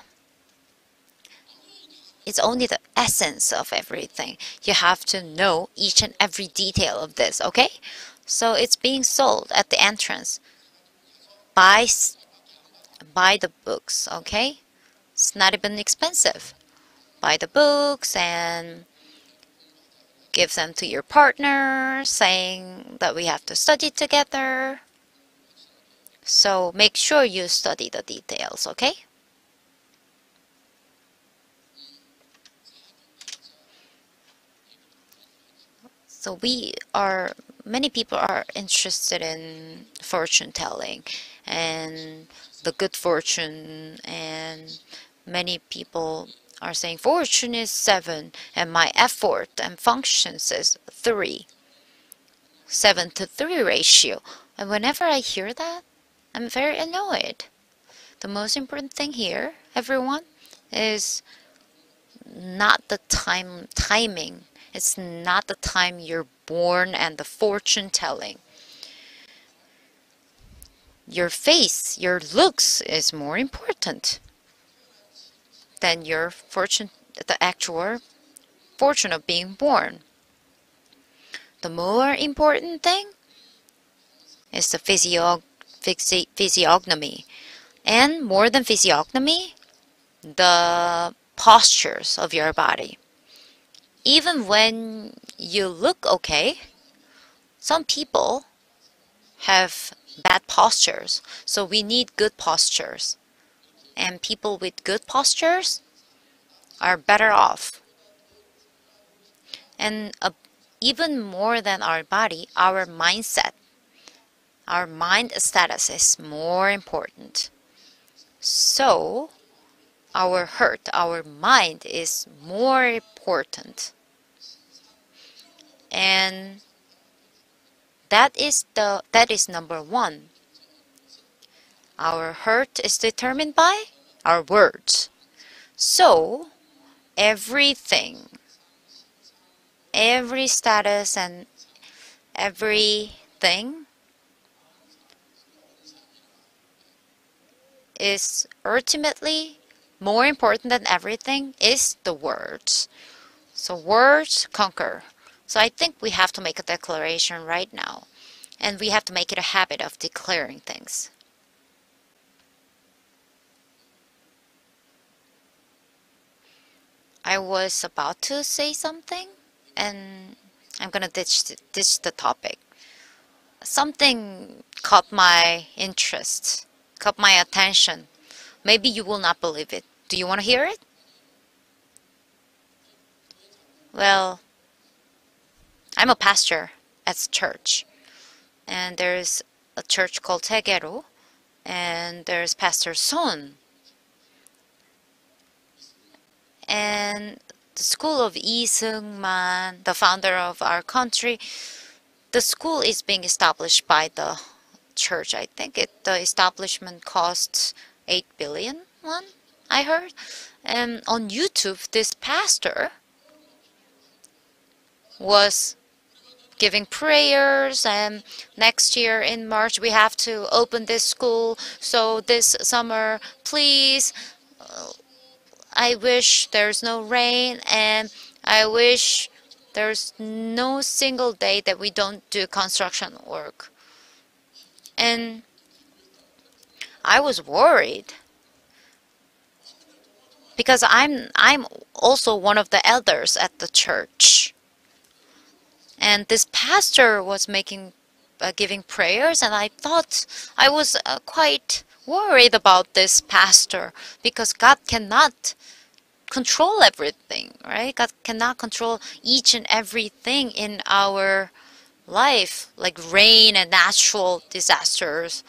it's only the essence of everything. You have to know each and every detail of this, okay? So it's being sold at the entrance. Buy buy the books, okay? It's not even expensive. Buy the books and give them to your partner, saying that we have to study together. So make sure you study the details, okay? So we are, many people are interested in fortune telling and the good fortune and many people are saying fortune is 7 and my effort and functions is 3. 7 to 3 ratio. And whenever I hear that, I'm very annoyed. The most important thing here, everyone, is not the time timing it's not the time you're born and the fortune telling. Your face, your looks is more important than your fortune, the actual fortune of being born. The more important thing is the physi physiognomy. And more than physiognomy, the postures of your body even when you look okay, some people have bad postures. So we need good postures. And people with good postures are better off. And uh, even more than our body, our mindset, our mind status is more important. So, our heart, our mind is more important. And that is the that is number 1. Our heart is determined by our words. So, everything every status and everything is ultimately more important than everything is the words. So words conquer. So I think we have to make a declaration right now. And we have to make it a habit of declaring things. I was about to say something and I'm gonna ditch, ditch the topic. Something caught my interest, caught my attention. Maybe you will not believe it. Do you want to hear it? Well, I'm a pastor at church. And there's a church called Tegero. And there's Pastor Son. And the school of Lee Seung-man, the founder of our country, the school is being established by the church. I think it the establishment costs 8 billion won. I heard. And on YouTube, this pastor was giving prayers and next year in March we have to open this school so this summer please I wish there's no rain and I wish there's no single day that we don't do construction work and I was worried because I'm I'm also one of the elders at the church. And this pastor was making uh, giving prayers and I thought I was uh, quite worried about this pastor because God cannot control everything, right? God cannot control each and everything in our life, like rain and natural disasters.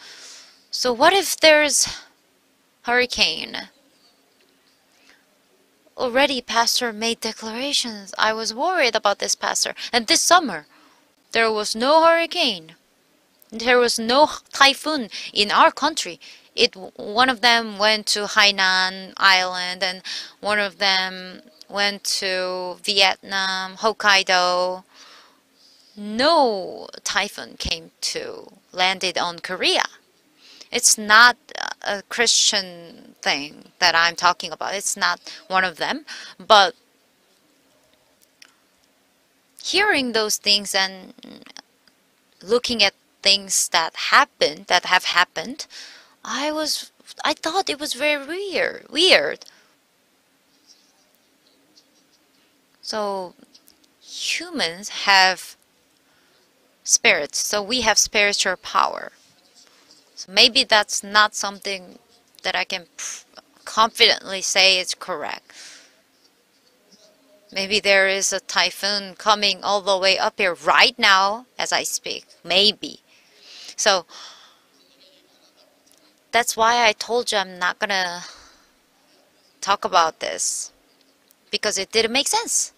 So what if there's hurricane? Already pastor made declarations. I was worried about this pastor. And this summer, there was no hurricane. There was no typhoon in our country. It one of them went to Hainan Island and one of them went to Vietnam, Hokkaido. No typhoon came to landed on Korea. It's not a Christian thing that I'm talking about. It's not one of them, but hearing those things and looking at things that happened that have happened, I was I thought it was very weird. Weird. So humans have spirits, so we have spiritual power. So maybe that's not something that I can confidently say is correct. Maybe there is a typhoon coming all the way up here right now as I speak. Maybe. So that's why I told you I'm not gonna talk about this because it didn't make sense.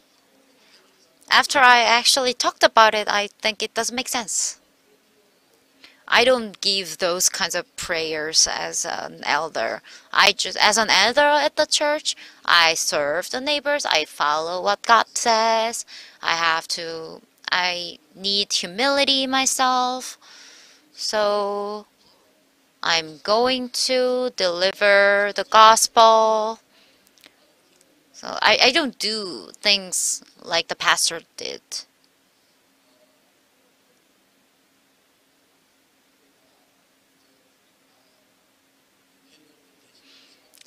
After I actually talked about it, I think it doesn't make sense. I don't give those kinds of prayers as an elder. I just, as an elder at the church, I serve the neighbors. I follow what God says. I have to, I need humility myself. So I'm going to deliver the gospel. So I, I don't do things like the pastor did.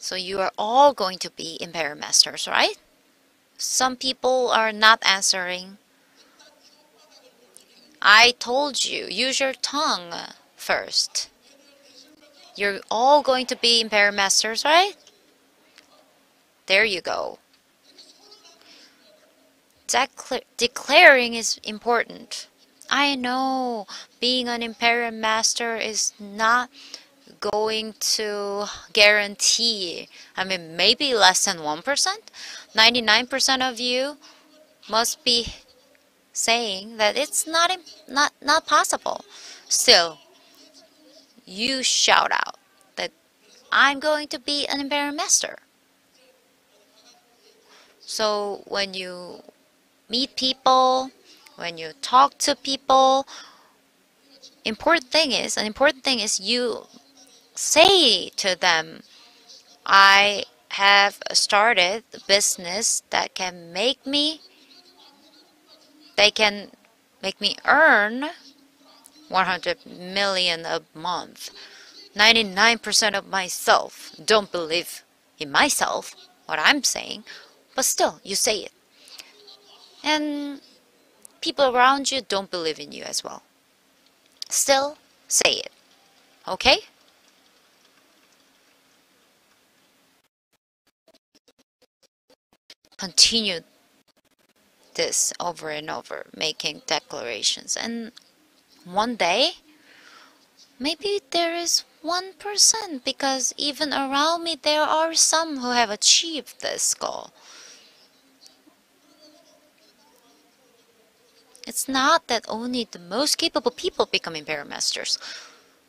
So you are all going to be Imperial Masters, right? Some people are not answering. I told you, use your tongue first. You're all going to be Imperial Masters, right? There you go. Decla declaring is important. I know being an Imperial Master is not going to guarantee, I mean, maybe less than 1%. 99% of you must be saying that it's not, not, not possible. Still, you shout out that I'm going to be an Imperial Master. So when you meet people, when you talk to people, important thing is, an important thing is you say to them, I have started a business that can make me, they can make me earn 100 million a month. 99% of myself don't believe in myself, what I'm saying, but still, you say it. And people around you don't believe in you as well. Still, say it. Okay? Continue this over and over, making declarations. And one day, maybe there is 1% because even around me there are some who have achieved this goal. It's not that only the most capable people become Imperial Masters.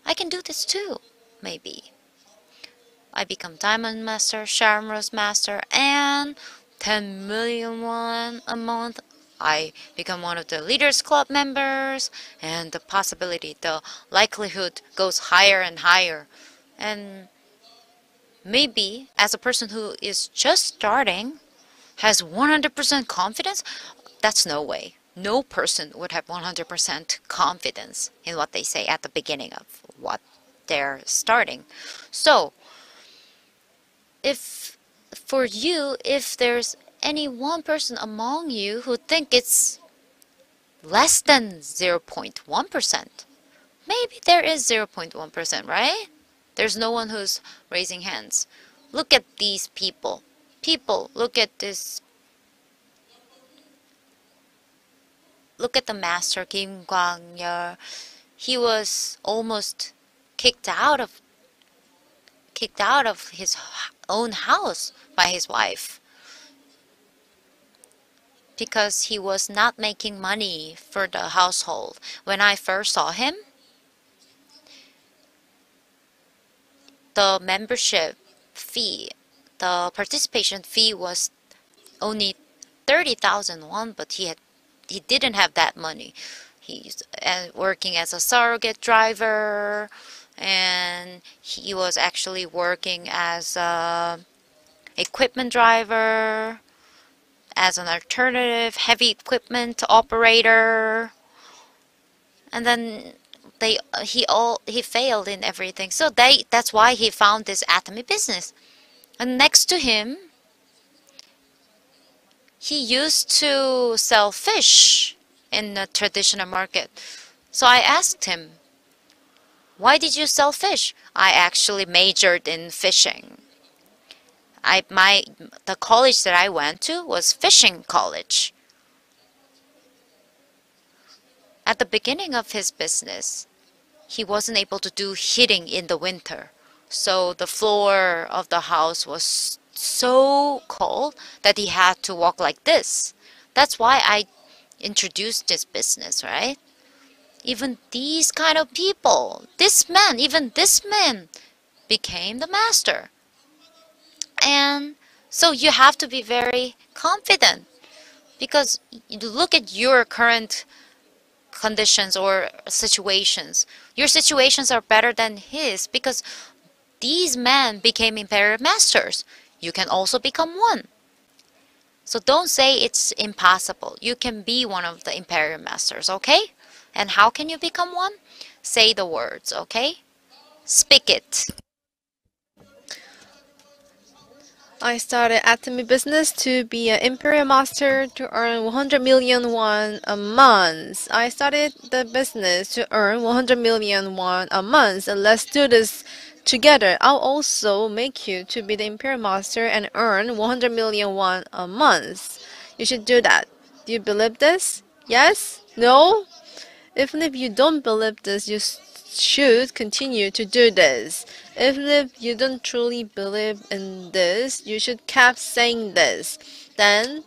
I can do this too, maybe. I become Diamond Master, Sharon Rose Master, and 10 million won a month, I become one of the Leaders Club members, and the possibility, the likelihood goes higher and higher. And maybe as a person who is just starting, has 100% confidence, that's no way. No person would have 100% confidence in what they say at the beginning of what they're starting. So, if for you, if there's any one person among you who think it's less than 0.1%, maybe there is 0.1%, right? There's no one who's raising hands. Look at these people. People, look at this. Look at the master, Kim Kwang-yeol. He was almost kicked out of kicked out of his own house by his wife because he was not making money for the household. When I first saw him, the membership fee, the participation fee was only 30,000 won, but he had he didn't have that money. He's uh, working as a surrogate driver and he was actually working as a equipment driver, as an alternative heavy equipment operator, and then they he all he failed in everything. So they that's why he found this atomy business. And next to him, he used to sell fish in the traditional market. So I asked him, why did you sell fish? I actually majored in fishing. I my the college that I went to was fishing college. At the beginning of his business, he wasn't able to do heating in the winter. So the floor of the house was so cold that he had to walk like this. That's why I introduced this business, right? Even these kind of people, this man, even this man became the master. And so you have to be very confident because you look at your current conditions or situations. Your situations are better than his because these men became imperial masters. You can also become one. So don't say it's impossible. You can be one of the imperial masters, okay? And how can you become one? Say the words, okay? Speak it. I started Atomy business to be an imperial master to earn 100 million won a month. I started the business to earn 100 million won a month. Let's do this together. I'll also make you to be the imperial master and earn 100 million won a month. You should do that. Do you believe this? Yes? No? Even if you don't believe this, you should continue to do this. Even if you don't truly believe in this, you should keep saying this. Then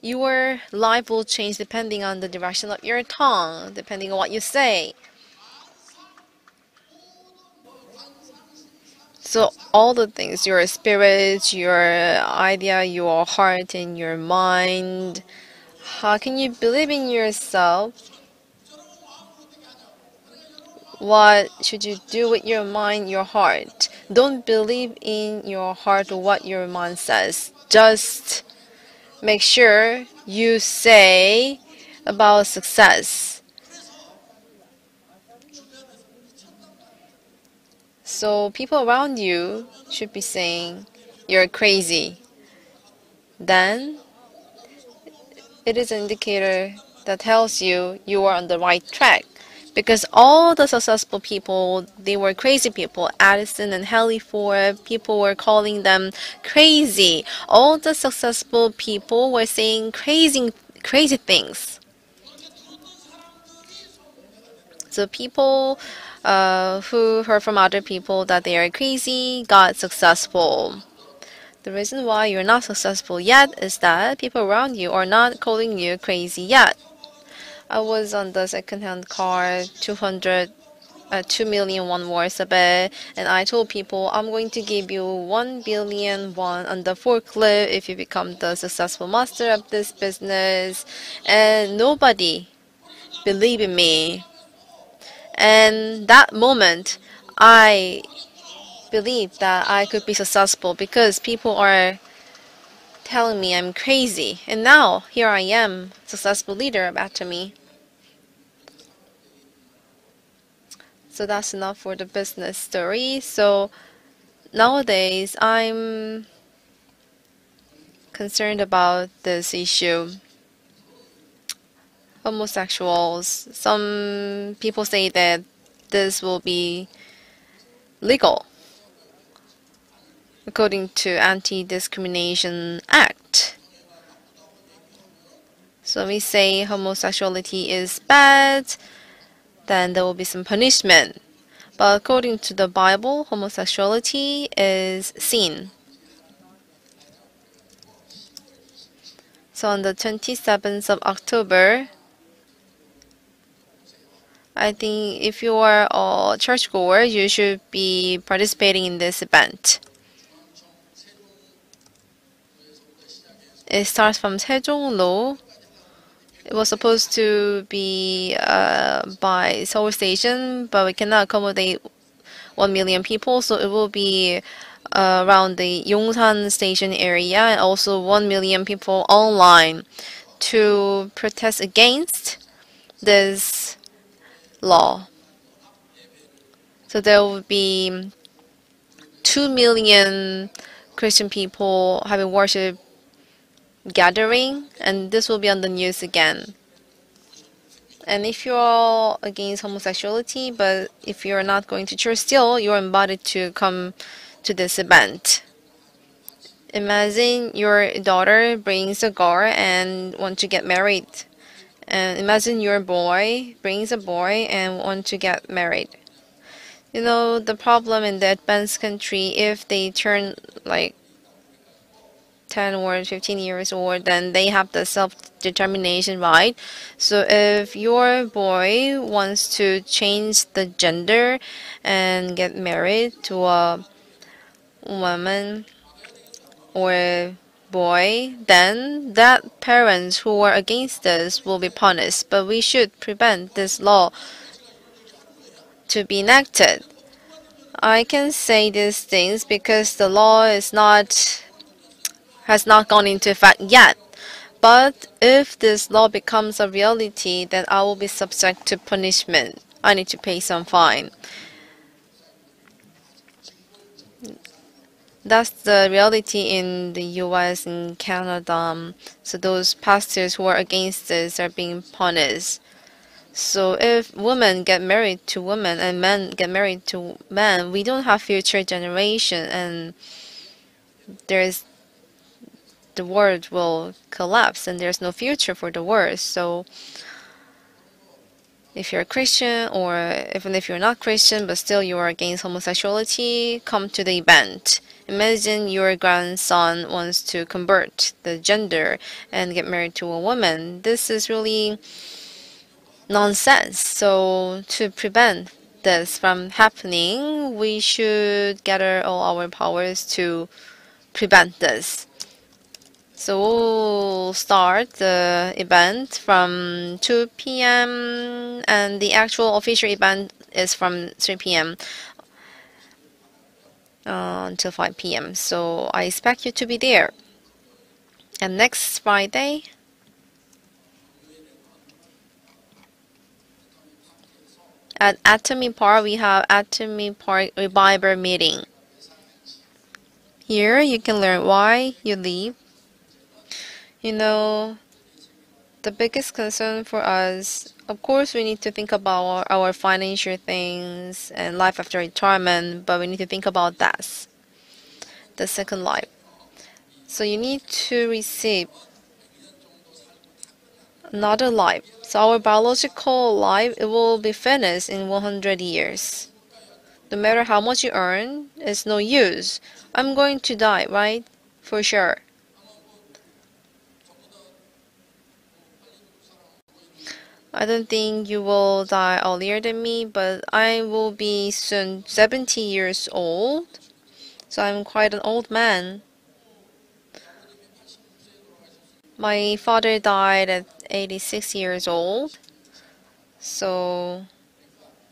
your life will change depending on the direction of your tongue, depending on what you say. So all the things, your spirit, your idea, your heart, and your mind. How can you believe in yourself what should you do with your mind, your heart? Don't believe in your heart what your mind says. Just make sure you say about success. So people around you should be saying you're crazy. Then it is an indicator that tells you you are on the right track because all the successful people they were crazy people. Edison and Henry Ford people were calling them crazy. All the successful people were saying crazy crazy things. So people uh, who heard from other people that they are crazy got successful. The reason why you're not successful yet is that people around you are not calling you crazy yet I was on the second-hand car, 200 uh, 2 million won worth of it and I told people I'm going to give you 1 billion won on the forklift if you become the successful master of this business. And nobody believed in me. And that moment I believed that I could be successful because people are telling me I'm crazy. And now here I am successful leader of Atomy So that's enough for the business story. So nowadays, I'm concerned about this issue. Homosexuals. Some people say that this will be legal according to Anti-Discrimination Act. So we say homosexuality is bad then there will be some punishment. But according to the Bible, homosexuality is sin. So on the 27th of October, I think if you are a churchgoer, you should be participating in this event. It starts from Sejonglo. It was supposed to be uh, by Seoul Station, but we cannot accommodate 1 million people, so it will be uh, around the Yongsan Station area and also 1 million people online to protest against this law. So there will be 2 million Christian people having worship gathering, and this will be on the news again. And if you're all against homosexuality, but if you're not going to church still, you're invited to come to this event. Imagine your daughter brings a girl and want to get married. And imagine your boy brings a boy and want to get married. You know, the problem in the advanced country, if they turn like 10 or 15 years old, then they have the self-determination right. So if your boy wants to change the gender and get married to a woman or boy, then that parents who are against this will be punished. But we should prevent this law to be enacted. I can say these things because the law is not has not gone into effect yet. But if this law becomes a reality, then I will be subject to punishment. I need to pay some fine. That's the reality in the US and Canada. Um, so those pastors who are against this are being punished. So if women get married to women and men get married to men, we don't have future generation and there's the world will collapse and there's no future for the world. So if you're a Christian or even if you're not Christian but still you are against homosexuality, come to the event. Imagine your grandson wants to convert the gender and get married to a woman. This is really nonsense. So to prevent this from happening, we should gather all our powers to prevent this. So we'll start the event from 2 p.m. and the actual official event is from 3 p.m. Uh, until 5 p.m. So I expect you to be there. And next Friday, at Atomy Park, we have Atomy Park Revival meeting. Here you can learn why you leave you know, the biggest concern for us, of course, we need to think about our financial things and life after retirement, but we need to think about that, the second life. So you need to receive another life. So our biological life, it will be finished in 100 years. No matter how much you earn, it's no use. I'm going to die, right? For sure. I don't think you will die earlier than me, but I will be soon 70 years old. So I'm quite an old man. My father died at 86 years old. So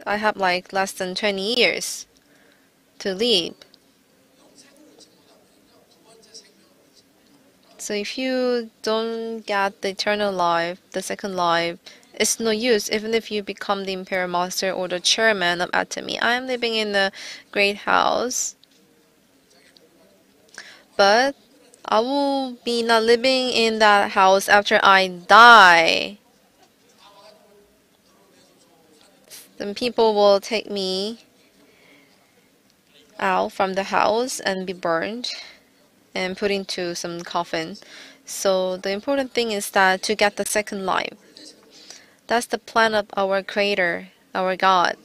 I have like less than 20 years to live. So if you don't get the eternal life, the second life, it's no use even if you become the imperial master or the chairman of Atomy. I am living in the great house, but I will be not living in that house after I die. Then people will take me out from the house and be burned and put into some coffin. So the important thing is that to get the second life. That's the plan of our Creator, our God.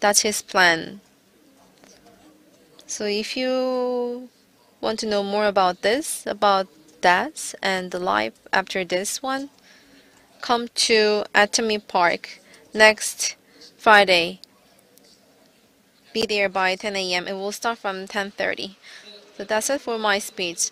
That's His plan. So if you want to know more about this, about that, and the life after this one, come to Atomy Park next Friday. Be there by 10 a.m. It will start from 10:30. So that's it for my speech.